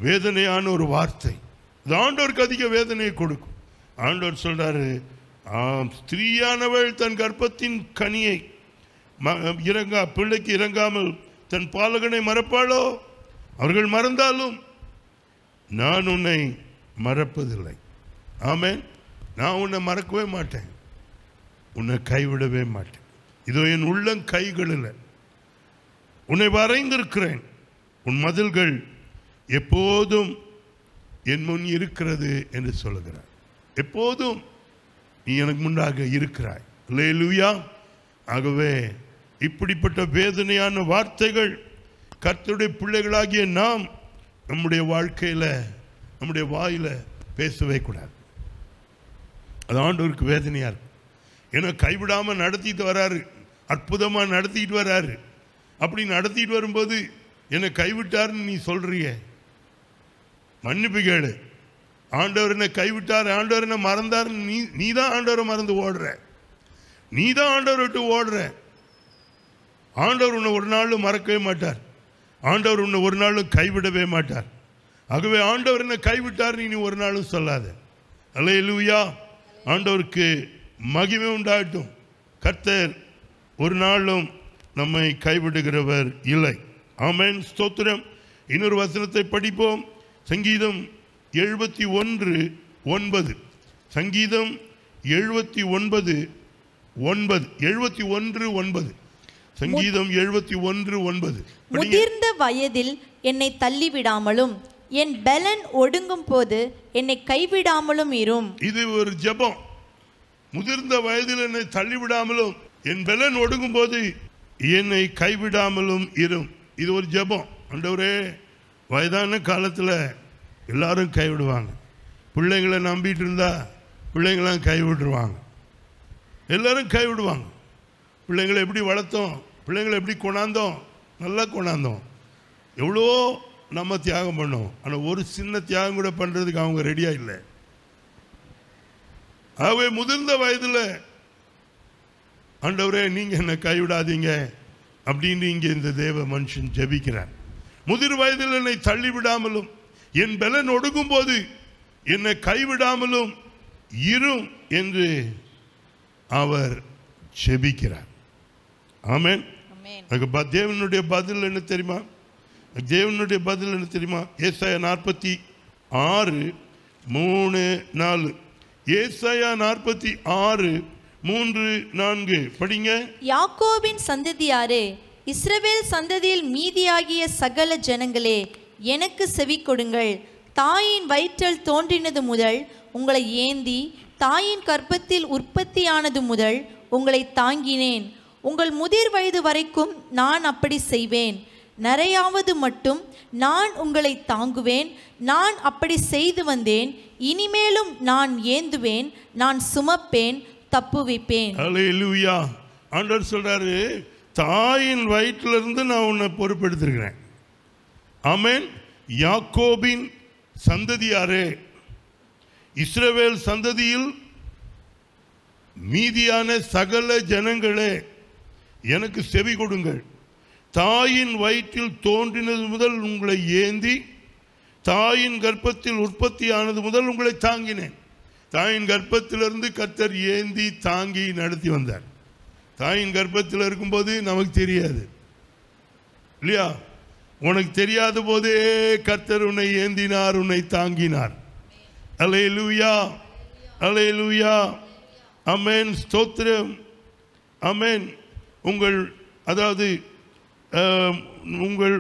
வேதனையான ஒரு வார்த்தை. இது ஆண்டவருக்கு அதிக வேதனையை கொடுக்கும். ஆண்டவர் சொல்கிறாரு ஆம் ஸ்திரீயானவள் தன் கர்ப்பத்தின் கனியை ம- இறங்கா பிள்ளைக்கு இறங்காமல் தன் பாலகனை மறப்பாளோ? அவர்கள் மறந்தாலும் நான் உன்னை மறப்பதில்லை. ஆமென். நான் உன்னை மறக்கவே மாட்டேன். உன்னை கைவிடவே மாட்டேன். இதோ என் உள்ளம் கைகளில். உன்னை வரைந்திருக்கிறேன். உன் மதில்கள் எப்போதும் என் முன் இருக்கிறது என்று சொல்லுகிறார். எப்போதும் நீ எனக்கு முன்னாக இருக்கிறாய். அல்லேலூயா. ஆகவே இப்படிப்பட்ட வேதனையான வார்த்தைகள் கர்த்தருடைய பிள்ளைகளாகிய நாம் நம்முடைய வாழ்க்கையில் நம்முடைய வாயில் பேசவே கூடாது. அது ஆண்டவருக்கு வேதனையாக இருக்கு ஏன்னா கைவிடாமல் நடத்திட்டு வராரு. அற்புதமாக நடத்திட்டு வராரு. அப்படி நடத்திட்டு வரும்போது என்னை கைவிட்டாருன்னு நீ சொல்கிறியே மன்னிப்பு கேளு. ஆண்டவர் என்ன கைவிட்டார் ஆண்டவர் என்ன மறந்தார். நீ நீ தான் ஆண்டவரை மறந்து ஓடுற. நீ தான் ஆண்டவரை விட்டு ஓடுற. ஆண்டவர் உன்னை ஒரு நாளும் மறக்கவே மாட்டார். ஆண்டவர் உன்னை ஒரு நாளும் கைவிடவே மாட்டார். ஆகவே ஆண்டவர் என்ன கைவிட்டார் நீ ஒரு நாளும் சொல்லாத. அல்லேலூயா. ஆண்டவருக்கு மகிமை உண்டாகட்டும். கர்த்தர் ஒரு நாளும் நம்மை கைவிடுகிறவர் இல்லை. ஆமேன். ஸ்தோத்திரம். இன்னொரு வசனத்தை படிப்போம். சங்கீதம் எழுபத்தி ஒன்று ஒன்பது. சங்கீதம் எழுபத்தி ஒன்பது ஒன்பது. எழுபத்தி ஒன்று ஒன்பது. சங்கீதம் எழுபத்தி ஒன்று ஒன்பது. முதிர்ந்த வயதில் என்னை தள்ளிவிடாமலும் என் பலன் ஒடுங்கும் போது என்னை கைவிடாமலும் இரும். இது ஒரு ஜெபம். முதிர்ந்த வயதில் என்னை தள்ளிவிடாமலும் என் பலன் ஒடுங்கும் போது என்னை கைவிடாமலும் இரும். இது ஒரு ஜெபம். ஆண்டவரே வயதான காலத்தில் எல்லாரும் கைவிடுவாங்க. பிள்ளைங்களை நம்பிட்டு இருந்தா பிள்ளைங்களாம் கைவிடுவாங்க எல்லாரும் கைவிடுவாங்க. பிள்ளைங்களை எப்படி வளர்த்தோம் பிள்ளைங்களை எப்படி கொண்டாந்தோம் நல்லா கொண்டாந்தோம். எவ்வளோ நம்ம தியாகம் பண்ணோம். ஆனால் ஒரு சின்ன தியாகம் கூட பண்ணுறதுக்கு அவங்க ரெடியாக இல்லை. ஆகவே முதிர்ந்த வயதில் ஆண்டவரே நீங்கள் என்னை கைவிடாதீங்க அப்படின்னு இங்கே இந்த தேவ மனுஷன் ஜெபிக்கிறார். முதிர் வயதில் என்னை தள்ளிவிடாமலும் என் பலன் ஒடுங்கும் போது என்னை கைவிடாமலும் இரும் என்று அவர் ஜெபிக்கிறார் ஆமென். அதுக்கு தேவனுடைய பதில் என்ன தெரியுமா? தேவனுடைய பதில் என்ன தெரியுமா? ஏசாயா நாற்பத்தி ஆறு மூணு நாலு. ஏசாயா நாற்பத்தி ஆறு மூன்று நான்கு. படிங்க. யாக்கோபின் சந்ததியாரே இஸ்ரவேல் சந்ததியில் மீதியாகிய சகல ஜனங்களே எனக்கு செவி கொடுங்கள். தாயின் வயிற்றல் தோன்றினது முதல் உங்களை ஏந்தி தாயின் கர்ப்பத்தில் உற்பத்தியானது முதல் உங்களை தாங்கினேன். உங்கள் முதிர் வயது வரைக்கும் நான் அப்படி செய்வேன். நிறையாவது மட்டும் நான் உங்களை தாங்குவேன். நான் அப்படி செய்து வந்தேன். இனிமேலும் நான் ஏந்துவேன். நான் சுமப்பேன் தப்புவிப்பேன். ஆண்டவர் சொல்றாரு தாயின் வயிற்றிலிருந்து நான் உன்னை பொறுப்பெடுத்திருக்கிறேன் ஆமேன். யாக்கோபின் சந்ததியாரே இஸ்ரவேல் சந்ததியில் மீதியான சகல ஜனங்களே எனக்கு செவி கொடுங்கள். தாயின் வயிற்றில் தோன்றினது முதல் உங்களை ஏந்தி தாயின் கர்ப்பத்தில் உற்பத்தியானது முதல் உங்களை தாங்கினேன். தாயின் கர்ப்பத்திலிருந்து கத்தர் ஏந்தி தாங்கி நடத்தி வந்தார். தாயின் கர்ப்பத்தில் இருக்கும்போது நமக்கு தெரியாது. இல்லையா? உனக்கு தெரியாத போதே கர்த்தர் உன்னை ஏந்தினார் உன்னை தாங்கினார். அலே லூயா அலே லூயா அமேன் ஸ்தோத்திரம். அமேன் உங்கள் அதாவது உங்கள்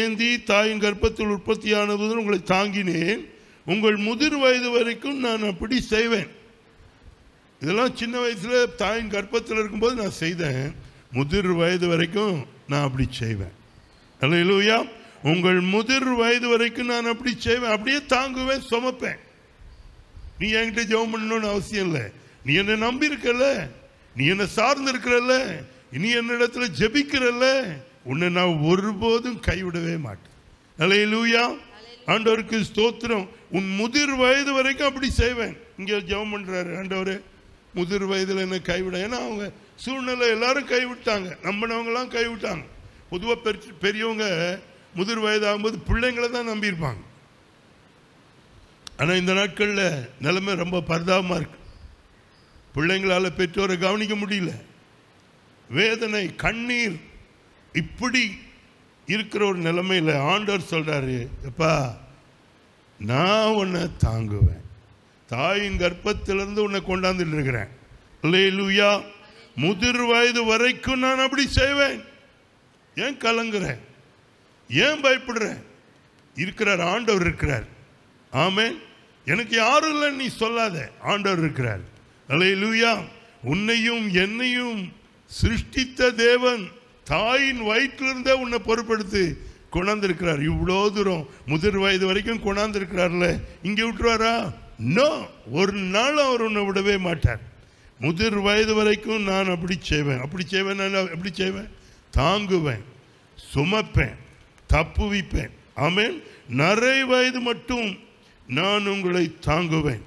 ஏந்தி தாயின் கர்ப்பத்தில் உற்பத்தியானது உங்களை தாங்கினேன். உங்கள் முதிர் வயது வரைக்கும் நான் அப்படி செய்வேன். இதெல்லாம் சின்ன வயசில் தாயின் கர்ப்பத்தில் இருக்கும்போது நான் செய்தேன். முதிர் வயது வரைக்கும் நான் அப்படி செய்வேன். அல்ல இல்லையா உங்கள் முதிர் வயது வரைக்கும் நான் அப்படி செய்வேன். அப்படியே தாங்குவேன் சுமப்பேன். நீ என்கிட்ட ஜெபம் பண்ணணும்னு அவசியம் இல்லை. நீ என்னை நம்பி இருக்கல நீ என்னை சார்ந்து இருக்கிறல்ல நீ என்னிடத்துல ஜெபிக்கிறல்ல. உன்னை நான் ஒருபோதும் கைவிடவே மாட்டேன். அல்லேலூயா. ஆண்டவருக்கு ஸ்தோத்திரம். உன் முதிர் வயது வரைக்கும் அப்படி செய்வேன். இங்கே ஜெபம் பண்ணுறாரு ஆண்டவரே. முதிர் வயதில் என்ன கைவிட. ஏன்னா அவங்க சூழ்நிலை எல்லாரும் கைவிட்டாங்க. நம்பினவங்களாம் கைவிட்டாங்க. பொதுவாக பெரு பெரியவங்க முதிர் வயதாகும்போது பிள்ளைங்களை தான் நம்பியிருப்பாங்க. ஆனால் இந்த நாட்களில் நிலைமை ரொம்ப பரிதாபமாக இருக்கு. பிள்ளைங்களால பெற்றோரை கவனிக்க முடியல. வேதனை கண்ணீர் இப்படி இருக்கிற ஒரு நிலைமையில் ஆண்டவர் சொல்கிறாரு எப்பா நான் உன்னை தாங்குவேன். தாயின் கர்ப்பத்திலிருந்து உன்னை கொண்டாந்துட்டு இருக்கிறேன் அல்லேலூயா. முதிர் வயது வரைக்கும் நான் அப்படி செய்வேன். ஏன் கலங்குறேன் ஏன் பயப்படுறேன் இருக்கிறார் ஆண்டவர் இருக்கிறார். ஆமே எனக்கு யாரும் இல்லை நீ சொல்லாத. ஆண்டவர் இருக்கிறார். அல்லேலூயா. உன்னையும் என்னையும் சிருஷ்டித்த தேவன் தாயின் வயிற்றிலிருந்தே உன்னை பொறுப்படுத்தி கொண்டாந்துருக்கிறார். இவ்வளோ தூரம் முதிர் வயது வரைக்கும் கொண்டாந்துருக்கிறார்ல. இங்கே விட்டுருவாரா? நோ ஒரு நாள் அவர் உன்னை விடவே மாட்டார். முதிர் வயது வரைக்கும் நான் அப்படி செய்வேன். அப்படி செய்வேன் நான் எப்படி செய்வேன்? தாங்குவேன் சுமப்பேன் தப்புவிப்பேன். ஆமேன். நிறை வயது மட்டும் நான் உங்களை தாங்குவேன்.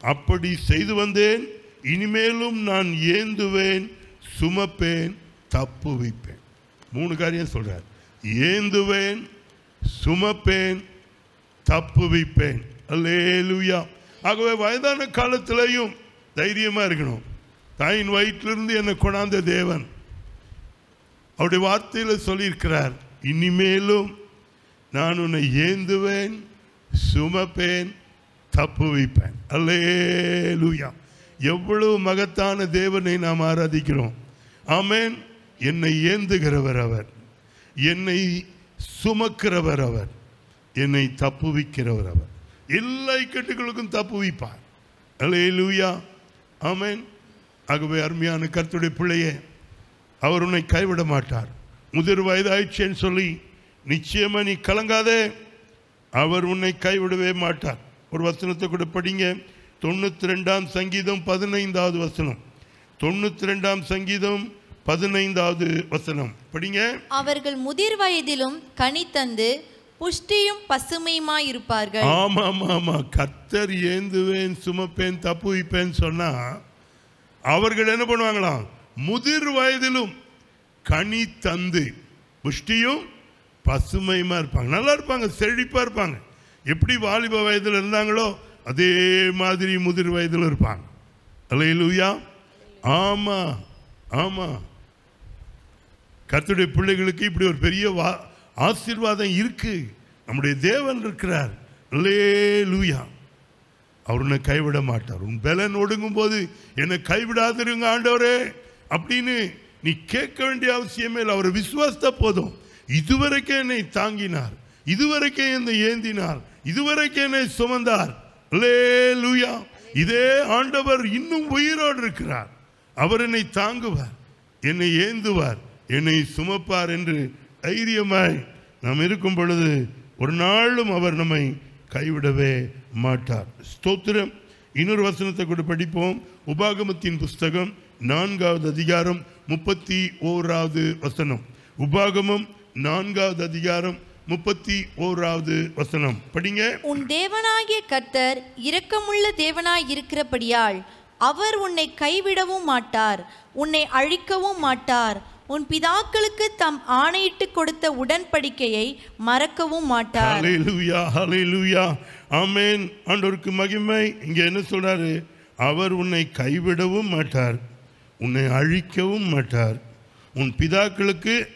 அப்படி செய்து வந்தேன். இனிமேலும் நான் ஏந்துவேன் சுமப்பேன் தப்புவிப்பேன். மூணு காரியம் சொல்கிறார் ஏந்துவேன் சுமப்பேன் தப்புவிப்பேன். அல்லேலுயா ஆகவே வயதான காலத்திலையும் தைரியமாக இருக்கணும். தாயின் வயிற்றிலிருந்து என்னை கொண்டாந்த தேவன். அவருடைய வார்த்தையில் சொல்லியிருக்கிறார் இனிமேலும் நான் உன்னை ஏந்துவேன் சுமப்பேன் தப்புவிப்பேன் அல்லேலுயா எவ்வளவு மகத்தான தேவனை நாம் ஆராதிக்கிறோம். ஆமேன் என்னை ஏந்துகிறவர் அவர். என்னை சுமக்கிறவர் அவர். என்னை தப்புவிக்கிறவர் அவர். எல்லா இக்கட்டுகளுக்கும் அலே லூயா அமென் ஆகவே அருமையான கருத்துடைய பிள்ளையே அவர் உன்னை கைவிட மாட்டார். முதிர் வயதாயிடுச்சேன்னு சொல்லி நிச்சயமா நீ கலங்காதே. அவர் உன்னை கைவிடவே மாட்டார். ஒரு வசனத்தை கூட படிங்க. தொண்ணூற்றி ரெண்டாம் சங்கீதம் பதினைந்தாவது வசனம். தொண்ணூற்றி ரெண்டாம் சங்கீதம் பதினைந்தாவது வசனம். படிங்க. அவர்கள் முதிர் வயதிலும் கனி தந்து புஷ்டியும் பசுமையுமாயிருப்பார்கள். ஆமா ஆமா ஆமா கத்தர் ஏந்துவேன் சுமப்பேன் தப்புவிப்பேன் சொன்னா அவர்கள் என்ன பண்ணுவாங்களாம்? முதிர் வயதிலும் கனி தந்து புஷ்டியும் பசுமையுமா இருப்பாங்க. நல்லா இருப்பாங்க செழிப்பா இருப்பாங்க. எப்படி வாலிப வயதில் இருந்தாங்களோ அதே மாதிரி முதிர் வயதில் இருப்பாங்க. அலையிலூயா ஆமா ஆமா. கத்துடைய பிள்ளைகளுக்கு இப்படி ஒரு பெரிய வா ஆசீர்வாதம் இருக்கு. நம்முடைய தேவன் இருக்கிறார். லூயா அவர் உன்னை கைவிட மாட்டார். உன் பலன் ஒடுங்கும் போது என்னை கைவிடாதிருங்க ஆண்டவரே. அப்படின்னு நீ கேட்க வேண்டிய அவசியமே இல்லை. அவரை விசுவாசத்த போதும். இதுவரைக்கும் என்னை தாங்கினார். இதுவரைக்கும் என்னை ஏந்தினார். இதுவரைக்கும் என்னை சுமந்தார். லூயா இதே ஆண்டவர் இன்னும் உயிரோடு இருக்கிறார். அவர் என்னை தாங்குவார். என்னை ஏந்துவார். என்னை சுமப்பார் என்று தைரியமாய் நாம் இருக்கும் பொழுது ஒரு நாளும் அவர் நம்மை கைவிடவே மாட்டார். ஸ்தோத்திரம். இன்னொரு வசனத்தை கூட படிப்போம். உபாகமத்தின் புஸ்தகம் நான்காவது அதிகாரம் முப்பத்தி ஓராவது வசனம். உபாகமம் நான்காவது அதிகாரம் முப்பத்தி ஓராவது வசனம். படிங்க. உன் தேவனாகிய கர்த்தர் இரக்கமுள்ள தேவனாய் இருக்கிறபடியால் அவர் உன்னை கைவிடவும் மாட்டார் உன்னை அழிக்கவும் மாட்டார் உன் பிதாக்களுக்கு தம் ஆணையிட்டு கொடுத்த உடன்படிக்கையை மறக்கவும் மாட்டார். ஹalleluya ஹalleluya. ஆமென். ஆண்டவருக்கு மகிமை. இங்க என்ன சொல்றாரு? அவர் உன்னை கைவிடவும் மாட்டார். உன்னை அழிக்கவும் மாட்டார். உன் பிதாக்களுக்கு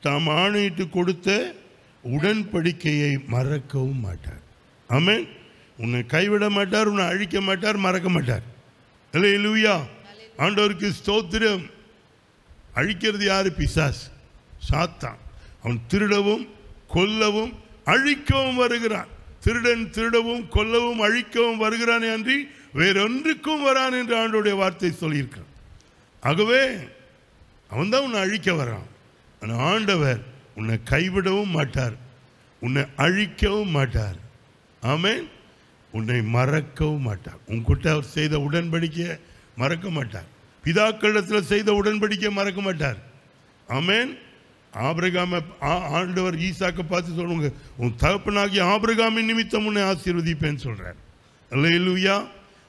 தாம் ஆணையிட்டு கொடுத்த உடன்படிக்கையை மறக்கவும் மாட்டார். ஆமென். உன்னை கைவிட மாட்டார் உன்னை அழிக்க மாட்டார் மறக்க மாட்டார். ஹalleluya. ஆண்டவருக்கு ஸ்தோத்திரம். அழிக்கிறது யாரு? பிசாஸ் சாத்தான். அவன் திருடவும் கொல்லவும் அழிக்கவும் வருகிறான். திருடன் திருடவும் கொல்லவும் அழிக்கவும் வருகிறான் அன்றி வேறொன்றுக்கும் வரான் என்று ஆண்டோடைய வார்த்தை சொல்லியிருக்கிறான். ஆகவே அவன் தான் உன்னை அழிக்க வரான். ஆனால் ஆண்டவர் உன்னை கைவிடவும் மாட்டார். உன்னை அழிக்கவும் மாட்டார். ஆமேன். உன்னை மறக்கவும் மாட்டார். உன்கிட்ட அவர் செய்த உடன்படிக்கையை மறக்க மாட்டார். பிதாக்களிடத்தில் செய்த உடன்படிக்கை மறக்க மாட்டார். ஆமென். ஆபிரகாம ஆ- ஆண்டவர் ஈசாக்க பார்த்து சொல்லுங்க உன் தகப்பனாகி ஆபிரகாமின் நிமித்தம் உன்னை ஆசீர்வதிப்பேன்னு சொல்றார். இல்லையா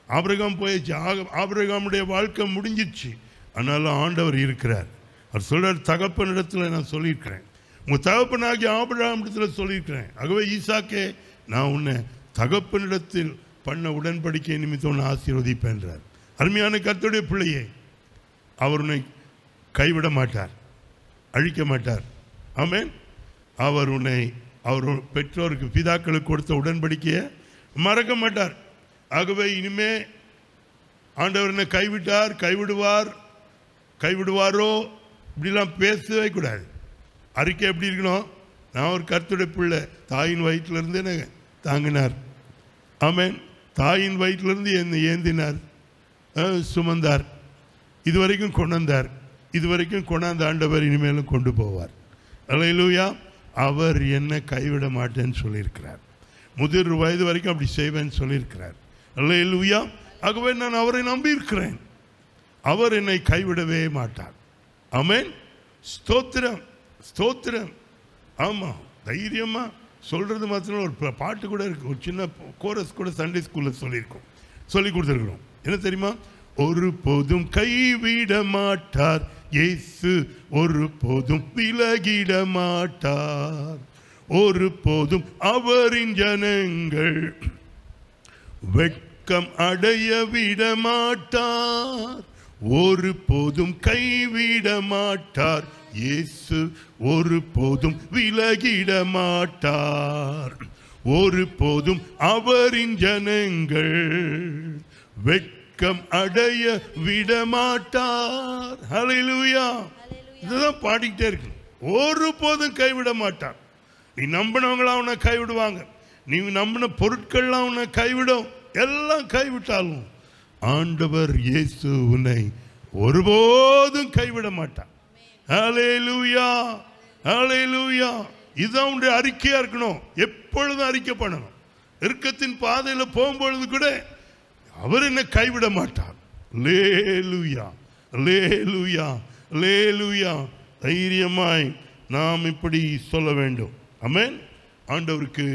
ஆபிரகாம் போயிடுச்சு. ஆக- ஆபிரகாமுடைய வாழ்க்கை முடிஞ்சிச்சு ஆனாலும் ஆண்டவர் இருக்கிறார். அவர் சொல்கிறார் தகப்பனிடத்தில் நான் சொல்லியிருக்கிறேன். உங்கள் தகப்பனாகி ஆபிரகாம் ஆபிரகாமிடத்தில் சொல்லியிருக்கிறேன். ஆகவே ஈசாக்கே நான் உன்னை தகப்பனிடத்தில் பண்ண உடன்படிக்கை நிமித்தம் உன்னை ஆசீர்வதிப்பேன்றார். அருமையான கத்துடைய பிள்ளையே அவர் உன்னை கைவிட மாட்டார் அழிக்க மாட்டார். ஆமேன். அவர் உன்னை அவர் பெற்றோருக்கு பிதாக்களுக்கு கொடுத்த உடன்படிக்கையை மறக்க மாட்டார். ஆகவே இனிமே ஆண்டவர் என்னை கைவிட்டார் கைவிடுவார் கைவிடுவாரோ? இப்படிலாம் பேசவே கூடாது. அறிக்கை எப்படி இருக்கணும்? நான் ஒரு கருத்துடைய பிள்ளை. தாயின் வயிற்றிலிருந்து என்ன தாங்கினார். ஆமேன். தாயின் வயிற்றிலிருந்து என்னை ஏந்தினார். சுமந்தார். இது இதுவரைக்கும் கொண்டு வந்தார் இதுவரைக்கும் கொண்டாந்த ஆண்டவர் இனிமேலும் கொண்டு போவார். அலையிலூயா அவர் என்ன கைவிட மாட்டேன்னு சொல்லியிருக்கிறார். முதிர் வயது வரைக்கும் அப்படி செய்வேன்னு சொல்லியிருக்கிறார். அலையிலூயா ஆகவே நான் அவரை நம்பியிருக்கிறேன். அவர் என்னை கைவிடவே மாட்டார். அமேன் ஸ்தோத்திரம் ஸ்தோத்திரம். ஆமாம் தைரியமாக சொல்கிறது மாத்திரம் ஒரு பாட்டு கூட இருக்கு. ஒரு சின்ன கோரஸ் கூட சண்டே ஸ்கூலில் சொல்லியிருக்கோம். சொல்லி கொடுத்துருக்குறோம். என்ன தெரியுமா? ஒரு போதும் கைவிட மாட்டார் இயேசு ஒரு போதும் விலகிட மாட்டார் ஒரு போதும் அவரின் ஜனங்கள் வெட்கம் அடைய விட மாட்டார் ஒரு போதும் கைவிட மாட்டார் இயேசு ஒரு போதும் விலகிட மாட்டார் ஒரு போதும் அவரின் ஜனங்கள் வெட்கம் அடைய விட மாட்டார் ஹalleluya இதுதான் பாடிக்கிட்டே இருக்கு ஒரு போதும் கைவிட மாட்டார். நீ நம்பினவங்களா உன்னை கைவிடுவாங்க. நீ நம்பின பொருட்கள்லாம் உன்னை கைவிடும். எல்லாம் கைவிட்டாலும் ஆண்டவர் இயேசு உன்னை ஒருபோதும் கைவிட மாட்டார். ஹalleluya ஹalleluya இதுதான் உன்னுடைய அறிக்கையா இருக்கணும். எப்பொழுதும் அறிக்கை பண்ணணும். இறுக்கத்தின் பாதையில் போகும்பொழுது கூட அவர் என்னை கைவிட மாட்டார். லேலுயா லேலுயா லேலுயா தைரியமாய் நாம் இப்படி சொல்ல வேண்டும். அமேன் ஆண்டவருக்கு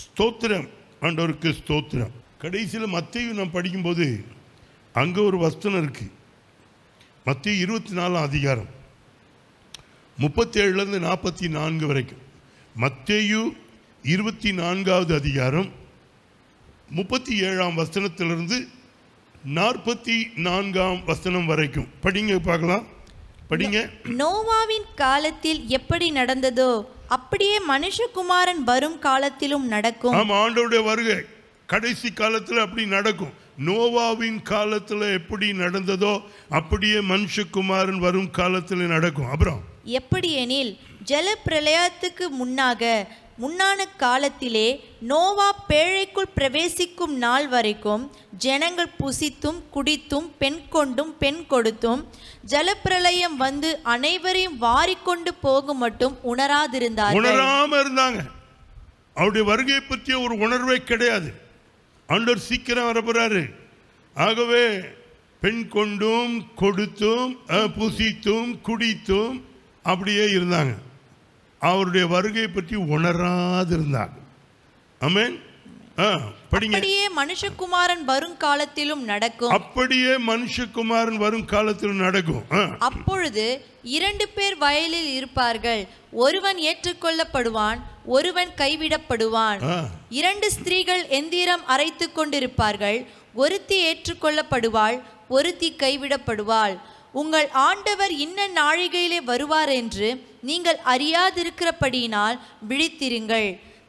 ஸ்தோத்திரம் ஆண்டவருக்கு ஸ்தோத்திரம். கடைசியில் மத்தையும் நாம் படிக்கும்போது அங்கே ஒரு வஸ்தனம் இருக்குது மத்திய இருபத்தி நாலாம் அதிகாரம் முப்பத்தி ஏழுலேருந்து நாற்பத்தி நான்கு வரைக்கும். மத்தேயு இருபத்தி நான்காவது அதிகாரம் முப்பத்தி ஏழாம் வசனத்திலிருந்து நாற்பத்தி நான்காம் வசனம் வரைக்கும். படிங்க பார்க்கலாம். படிங்க. நோவாவின் காலத்தில் எப்படி நடந்ததோ அப்படியே மனுஷகுமாரன் வரும் காலத்திலும் நடக்கும். ஆமா ஆண்டவருடைய வருகை. கடைசி காலத்தில் அப்படி நடக்கும். நோவாவின் காலத்தில் எப்படி நடந்ததோ அப்படியே மனுஷகுமாரன் வரும் காலத்தில் நடக்கும். அப்புறம் எப்படியெனில் ஜல பிரளயத்துக்கு முன்னாக முன்னான காலத்திலே நோவா பேழைக்குள் பிரவேசிக்கும் நாள் வரைக்கும் ஜனங்கள் புசித்தும் குடித்தும் பெண் கொண்டும் பெண் கொடுத்தும் ஜலப்பிரளயம் வந்து அனைவரையும் வாரிக்கொண்டு போகும் மட்டும் உணராதிருந்தார்கள். உணராம இருந்தாங்க. அவருடைய வருகை பற்றிய ஒரு உணர்வே கிடையாது. ஆண்டவர் சீக்கிரம் வரப்போறாரு ஆகவே பெண் கொண்டும் கொடுத்தும் புசித்தும் குடித்தும் அப்படியே இருந்தாங்க. அவருடைய வருகை பற்றி உணராதிருந்தாங்க படிங்க. அப்படியே மனுஷகுமாரன் வருங்காலத்திலும் நடக்கும். அப்படியே மனுஷகுமாரன் வரும் காலத்தில் நடக்கும். அப்பொழுது இரண்டு பேர் வயலில் இருப்பார்கள். ஒருவன் ஏற்றுக்கொள்ளப்படுவான் ஒருவன் கைவிடப்படுவான். இரண்டு ஸ்திரீகள் எந்திரம் அரைத்து கொண்டிருப்பார்கள். ஒருத்தி ஏற்றுக்கொள்ளப்படுவாள் ஒருத்தி கைவிடப்படுவாள். உங்கள் ஆண்டவர் இன்ன நாழிகையிலே வருவார் என்று நீங்கள் அறியாதிருக்கிறபடியினால் விழித்திருங்கள்.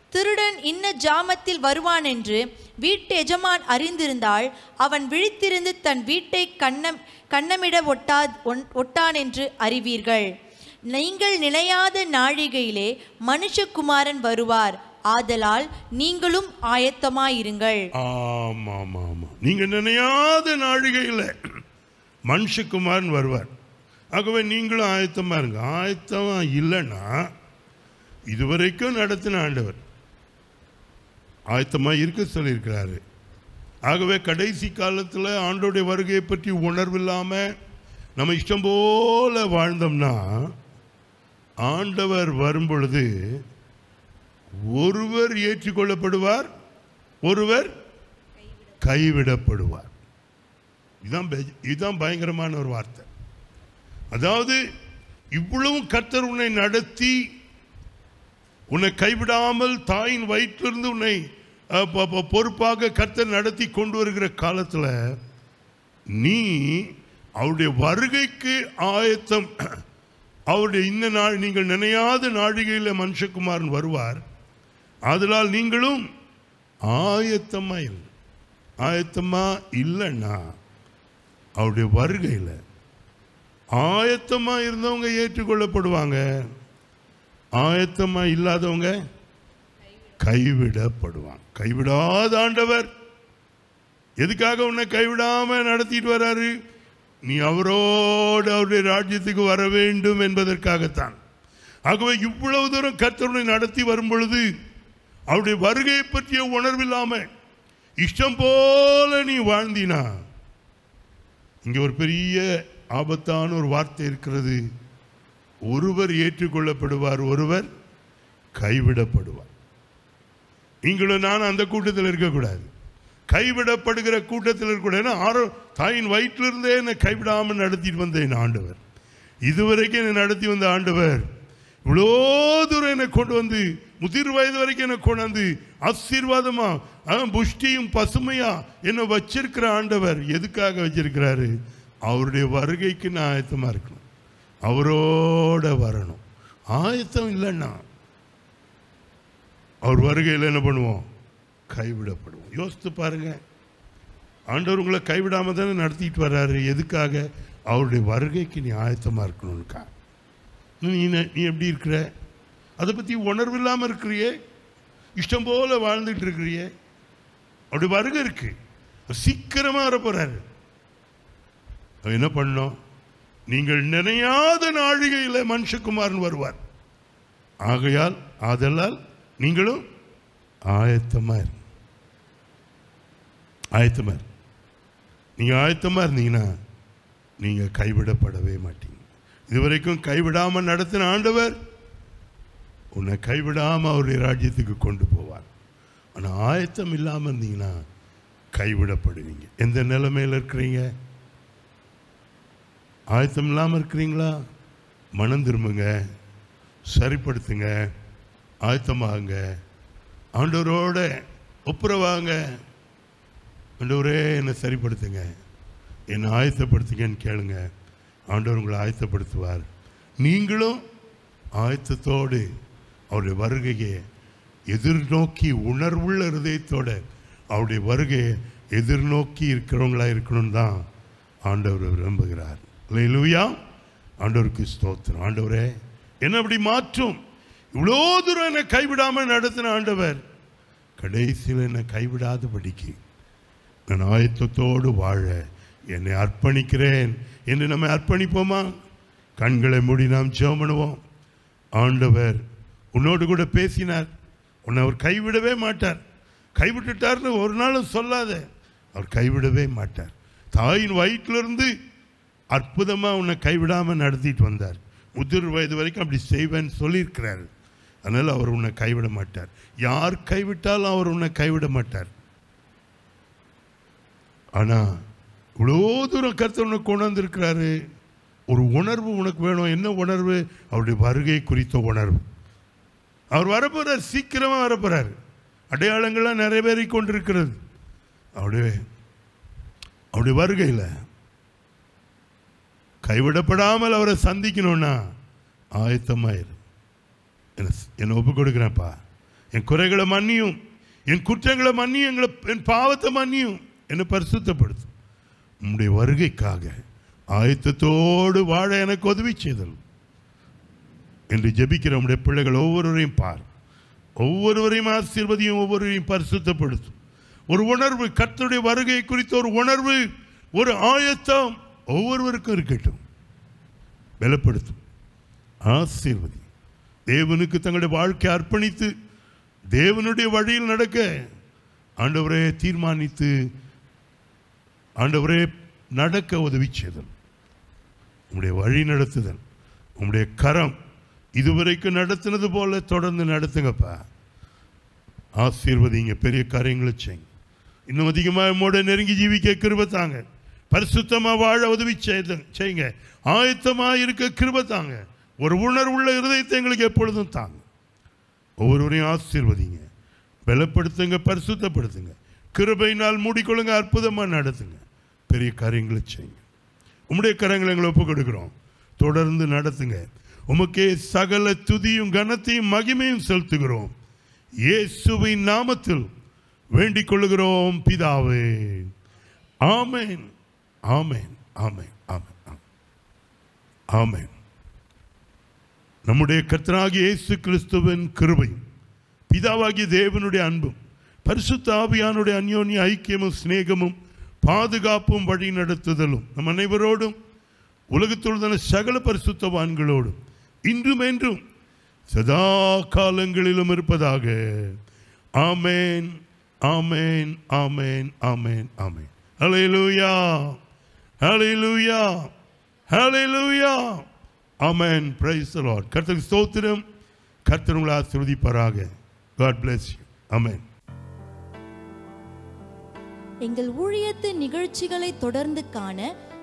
திருடன் இன்ன ஜாமத்தில் வருவான் என்று வீட்டு எஜமான் அறிந்திருந்தால் அவன் விழித்திருந்து தன் வீட்டை கண்ணம் கண்ணமிட ஒட்டா ஒன்- ஒட்டான் என்று அறிவீர்கள். நீங்கள் நினையாத நாழிகையிலே மனுஷகுமாரன் வருவார். ஆதலால் நீங்களும் ஆயத்தமாயிருங்கள். ஆமா ஆமா ஆமா நீங்க நினையாத நாழிகையில் மனுஷகுமார்னு வருவார். ஆகவே நீங்களும் ஆயத்தமாக இருங்க. ஆயத்தமாக இல்லைன்னா இதுவரைக்கும் நடத்தின ஆண்டவர் ஆயத்தமாக இருக்க சொல்லியிருக்கிறாரு. ஆகவே கடைசி காலத்தில் ஆண்டோடைய வருகையை பற்றி உணர்வில்லாம நம்ம இஷ்டம் போல வாழ்ந்தோம்னா ஆண்டவர் வரும்பொழுது ஒருவர் ஏற்றுக்கொள்ளப்படுவார் ஒருவர் கைவிடப்படுவார். இதுதான் இதுதான் பயங்கரமான ஒரு வார்த்தை. அதாவது இவ்வளவும் கர்த்தர் உன்னை நடத்தி உன்னை கைவிடாமல் தாயின் வயிற்றிலிருந்து உன்னை பொறுப்பாக கர்த்தர் நடத்தி கொண்டு வருகிற காலத்தில் நீ அவருடைய வருகைக்கு ஆயத்தம் அவருடைய இந்த நாள் நீங்கள் நினையாத நாழிகையில் மனுஷகுமாரன் வருவார். அதனால் நீங்களும் ஆயத்தமாக இல்லை ஆயத்தமாக இல்லைன்னா அவருடைய வருகையில் ஆயத்தமாக இருந்தவங்க ஏற்றுக்கொள்ளப்படுவாங்க. ஆயத்தமாக இல்லாதவங்க கைவிடப்படுவாங்க. கைவிடாத ஆண்டவர் எதுக்காக உன்னை கைவிடாமல் நடத்திட்டு வராரு? நீ அவரோடு அவருடைய ராஜ்யத்துக்கு வர வேண்டும் என்பதற்காகத்தான். ஆகவே இவ்வளவு தூரம் கத்தருனை நடத்தி வரும் பொழுது அவருடைய வருகையை பற்றிய உணர்வில்லாமல் இஷ்டம் போல நீ வாழ்ந்தினா இங்கே ஒரு பெரிய ஆபத்தான ஒரு வார்த்தை இருக்கிறது. ஒருவர் ஏற்றுக்கொள்ளப்படுவார் ஒருவர் கைவிடப்படுவார். நீங்களும் நான் அந்த கூட்டத்தில் இருக்கக்கூடாது. கைவிடப்படுகிற கூட்டத்தில் இருக்கக்கூடாது. ஆரோ தாயின் வயிற்றிலிருந்தே என்னை கைவிடாமல் நடத்திட்டு வந்தேன் ஆண்டவர். இதுவரைக்கும் என்னை நடத்தி வந்த ஆண்டவர் இவ்வளோ தூரம் என்னை கொண்டு வந்து முதிர் வயது வரைக்கும் என்னை கொண்டு வந்து ஆசீர்வாதமா புஷ்டியும் பசுமையா என்ன வச்சிருக்கிற ஆண்டவர் எதுக்காக வச்சிருக்கிறாரு? அவருடைய வருகைக்கு நான் ஆயத்தமாக இருக்கணும். அவரோட வரணும். ஆயத்தம் இல்லைன்னா அவர் வருகையில் என்ன பண்ணுவோம்? கைவிடப்படுவோம். யோசித்து பாருங்க. ஆண்டவர் உங்களை கைவிடாம தானே நடத்திட்டு வர்றாரு. எதுக்காக? அவருடைய வருகைக்கு நீ ஆயத்தமாக இருக்கணும்க்கா. நீ நீ எப்படி இருக்கிற? அதை பற்றி உணர்வு இல்லாமல் இருக்கிறியே. இஷ்டம் போல வாழ்ந்துட்டு இருக்கிறியே. அப்படி வருகை இருக்கு. சீக்கிரமாக வர போறாரு. அவன் என்ன பண்ணோம் நீங்கள் நினையாத நாழிகையில் மனுஷகுமாரன் வருவார். ஆகையால் ஆதலால் நீங்களும் ஆயத்தமா இருங்க ஆயத்தமா இருங்க நீங்க ஆயத்தமா இருந்தீங்கன்னா நீங்க கைவிடப்படவே மாட்டீங்க. இதுவரைக்கும் கைவிடாமல் நடத்தின ஆண்டவர் உன்னை கைவிடாமல் அவருடைய ராஜ்யத்துக்கு கொண்டு போவார். ஆனால் ஆயத்தம் இல்லாமல் இருந்தீங்கன்னா கைவிடப்படுவீங்க. எந்த நிலைமையில் இருக்கிறீங்க? ஆயத்தம் இல்லாமல் இருக்கிறீங்களா? மனம் திரும்புங்க. சரிப்படுத்துங்க. ஆயத்தமாகுங்க. ஆண்டவரோட ஒப்புரவாங்க. ஆண்டவரே என்னை சரிப்படுத்துங்க. என்னை ஆயத்தப்படுத்துங்கன்னு கேளுங்க. ஆண்டவர் உங்களை ஆயத்தப்படுத்துவார். நீங்களும் ஆயத்தத்தோடு அவருடைய வருகையை எதிர்நோக்கி உணர்வுள்ள இருதயத்தோட அவருடைய வருகையை எதிர்நோக்கி இருக்கிறவங்களா இருக்கணும் தான் ஆண்டவர் விரும்புகிறார். லூயா ஆண்டவருக்கு ஸ்தோத்திரம். ஆண்டவரே என்ன அப்படி மாற்றும். இவ்வளோ தூரம் என்னை கைவிடாமல் நடத்தின ஆண்டவர் கடைசியில் என்னை கைவிடாதபடிக்கு நான் ஆயத்தத்தோடு வாழ என்னை அர்ப்பணிக்கிறேன். என்று நம்ம அர்ப்பணிப்போமா? கண்களை மூடி நாம் ஜெபம் பண்ணுவோம். ஆண்டவர் உன்னோடு கூட பேசினார். உன்னை அவர் கைவிடவே மாட்டார். கைவிட்டுட்டார்னு ஒரு நாளும் சொல்லாத. அவர் கைவிடவே மாட்டார். தாயின் வயிற்றிலிருந்து அற்புதமாக உன்னை கைவிடாமல் நடத்திட்டு வந்தார். முதிர் வயது வரைக்கும் அப்படி செய்வேன்னு சொல்லியிருக்கிறார். அதனால் அவர் உன்னை கைவிட மாட்டார். யார் கைவிட்டாலும் அவர் உன்னை கைவிட மாட்டார். ஆனால் இவ்வளோ தூரம் கருத்து உனக்கு கொண்டு வந்திருக்கிறாரு ஒரு உணர்வு உனக்கு வேணும். என்ன உணர்வு? அவருடைய வருகை குறித்த உணர்வு. அவர் வரப்போகிறார் சீக்கிரமாக வரப்போகிறார் அடையாளங்கள்லாம் நிறைவேறி கொண்டிருக்கிறது. அவருடைய அவருடைய வருகையில் கைவிடப்படாமல் அவரை சந்திக்கணும்னா ஆயத்தமாயிரு. என்னை ஒப்பு கொடுக்குறேன்ப்பா. என் குறைகளை மன்னியும் என் குற்றங்களை மன்னியும் எங்களை என் பாவத்தை மன்னியும் என்னை பரிசுத்தப்படுத்தும் உம்முடைய வருகைக்காக ஆயத்தத்தோடு வாழ எனக்கு உதவி செய்தல். என்று ஜெபிக்கிற நம்முடைய பிள்ளைகள் ஒவ்வொருவரையும் பார். ஒவ்வொருவரையும் ஆசீர்வதியும் ஒவ்வொருவரையும் பரிசுத்தப்படுத்தும். ஒரு உணர்வு கத்தருடைய வருகை குறித்த ஒரு உணர்வு ஒரு ஆயத்தம் ஒவ்வொருவருக்கும் இருக்கட்டும். பலப்படுத்தும். ஆசீர்வதி. தேவனுக்கு தங்களுடைய வாழ்க்கை அர்ப்பணித்து தேவனுடைய வழியில் நடக்க ஆண்டவரே தீர்மானித்து ஆண்டவரே நடக்க உதவி செய்தல். உங்களுடைய வழி நடத்துதல். உங்களுடைய கரம் இதுவரைக்கும் நடத்தினது போல தொடர்ந்து நடத்துங்கப்பா. ஆசீர்வதிங்க பெரிய காரியங்களை செய்யுங்க. இன்னும் அதிகமாக மூட நெருங்கி ஜீவிக்க கிருப தாங்க. பரிசுத்தமாக வாழ உதவி செய்யுங்க. ஆயத்தமாக இருக்க கிருப தாங்க. ஒரு உணர்வுள்ள இருதயத்தை எங்களுக்கு எப்பொழுதும் தாங்க. ஒவ்வொருவரையும் ஆசீர்வதிங்க. பலப்படுத்துங்க பரிசுத்தப்படுத்துங்க. கிருபையினால் மூடிக்கொள்ளுங்க அற்புதமாக நடத்துங்க. பெரிய காரியங்களை செய்யுங்க. உம்முடைய கரங்களை எங்களை ஒப்புக் கொடுக்குறோம் தொடர்ந்து நடத்துங்க. உமக்கே சகல துதியும் கனத்தையும் மகிமையும் செலுத்துகிறோம். இயேசுவின் நாமத்தில் வேண்டிக் கொள்ளுகிறோம் பிதாவே. ஆமேன். ஆமேன். ஆமேன். ஆமேன். ஆமேன். நம்முடைய கர்த்தனாகிய இயேசு கிறிஸ்துவின் கிருபையும் பிதாவாகிய தேவனுடைய அன்பும் பரிசுத்த ஆவியானுடைய அந்யோன்ய ஐக்கியமும் சிநேகமும் பாதுகாப்பும் வழி நடத்துதலும் நம் அனைவரோடும் உலகத்துள்ள சகல பரிசுத்தவான்களோடும் இன்றும் என்றும் சதா காலங்களிலும் இருப்பதாக. ஆமேன் ஆமேன் ஆமேன் ஆமேன் ஆமேன். அலையிலூயா ஹalleluya ஹalleluya ஆமேன் பிரைஸ் லார்ட் கர்த்தர் ஸ்தோத்திரம். கர்த்தர் உங்களை ஆசீர்வதிப்பாராக. காட் பிளஸ் யூ ஆமேன் எங்கள் ஊழியத்தின் நிகழ்ச்சிகளை தொடர்ந்து காண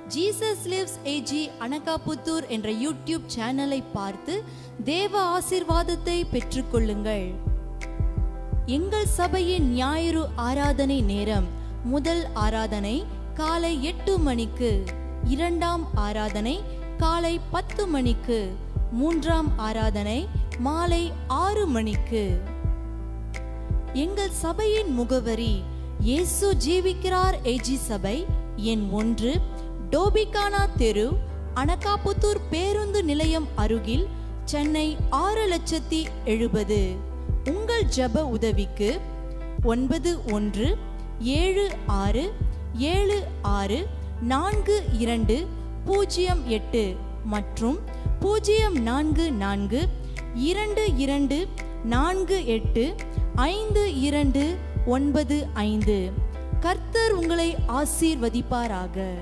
ஜீசஸ் லிவ்ஸ் ஏஜி அனகாபுத்தூர் என்ற யூடியூப் சேனலை பார்த்து தேவ ஆசிர்வாதத்தை பெற்றுக்கொள்ளுங்கள். எங்கள் சபையின் ஞாயிறு ஆராதனை நேரம் முதல் ஆராதனை காலை எட்டு மணிக்கு இரண்டாம் ஆராதனை காலை பத்து மணிக்கு மூன்றாம் ஆராதனை மாலை ஆறு மணிக்கு. எங்கள் சபையின் முகவரி இயேசு ஜீவிக்கிறார் ஏஜி சபை எண் ஒன்று டோபிகானா தெரு அனகாபுத்தூர் பேருந்து நிலையம் அருகில் சென்னை ஆறு லட்சத்தி எழுபது. உங்கள் ஜப உதவிக்கு ஒன்பது ஒன்று ஏழு ஆறு ஏழு ஆறு நான்கு இரண்டு பூஜ்ஜியம் எட்டு மற்றும் பூஜ்ஜியம் நான்கு நான்கு இரண்டு இரண்டு நான்கு எட்டு ஐந்து இரண்டு ஒன்பது ஐந்து. கர்த்தர் உங்களை ஆசீர்வதிப்பாராக.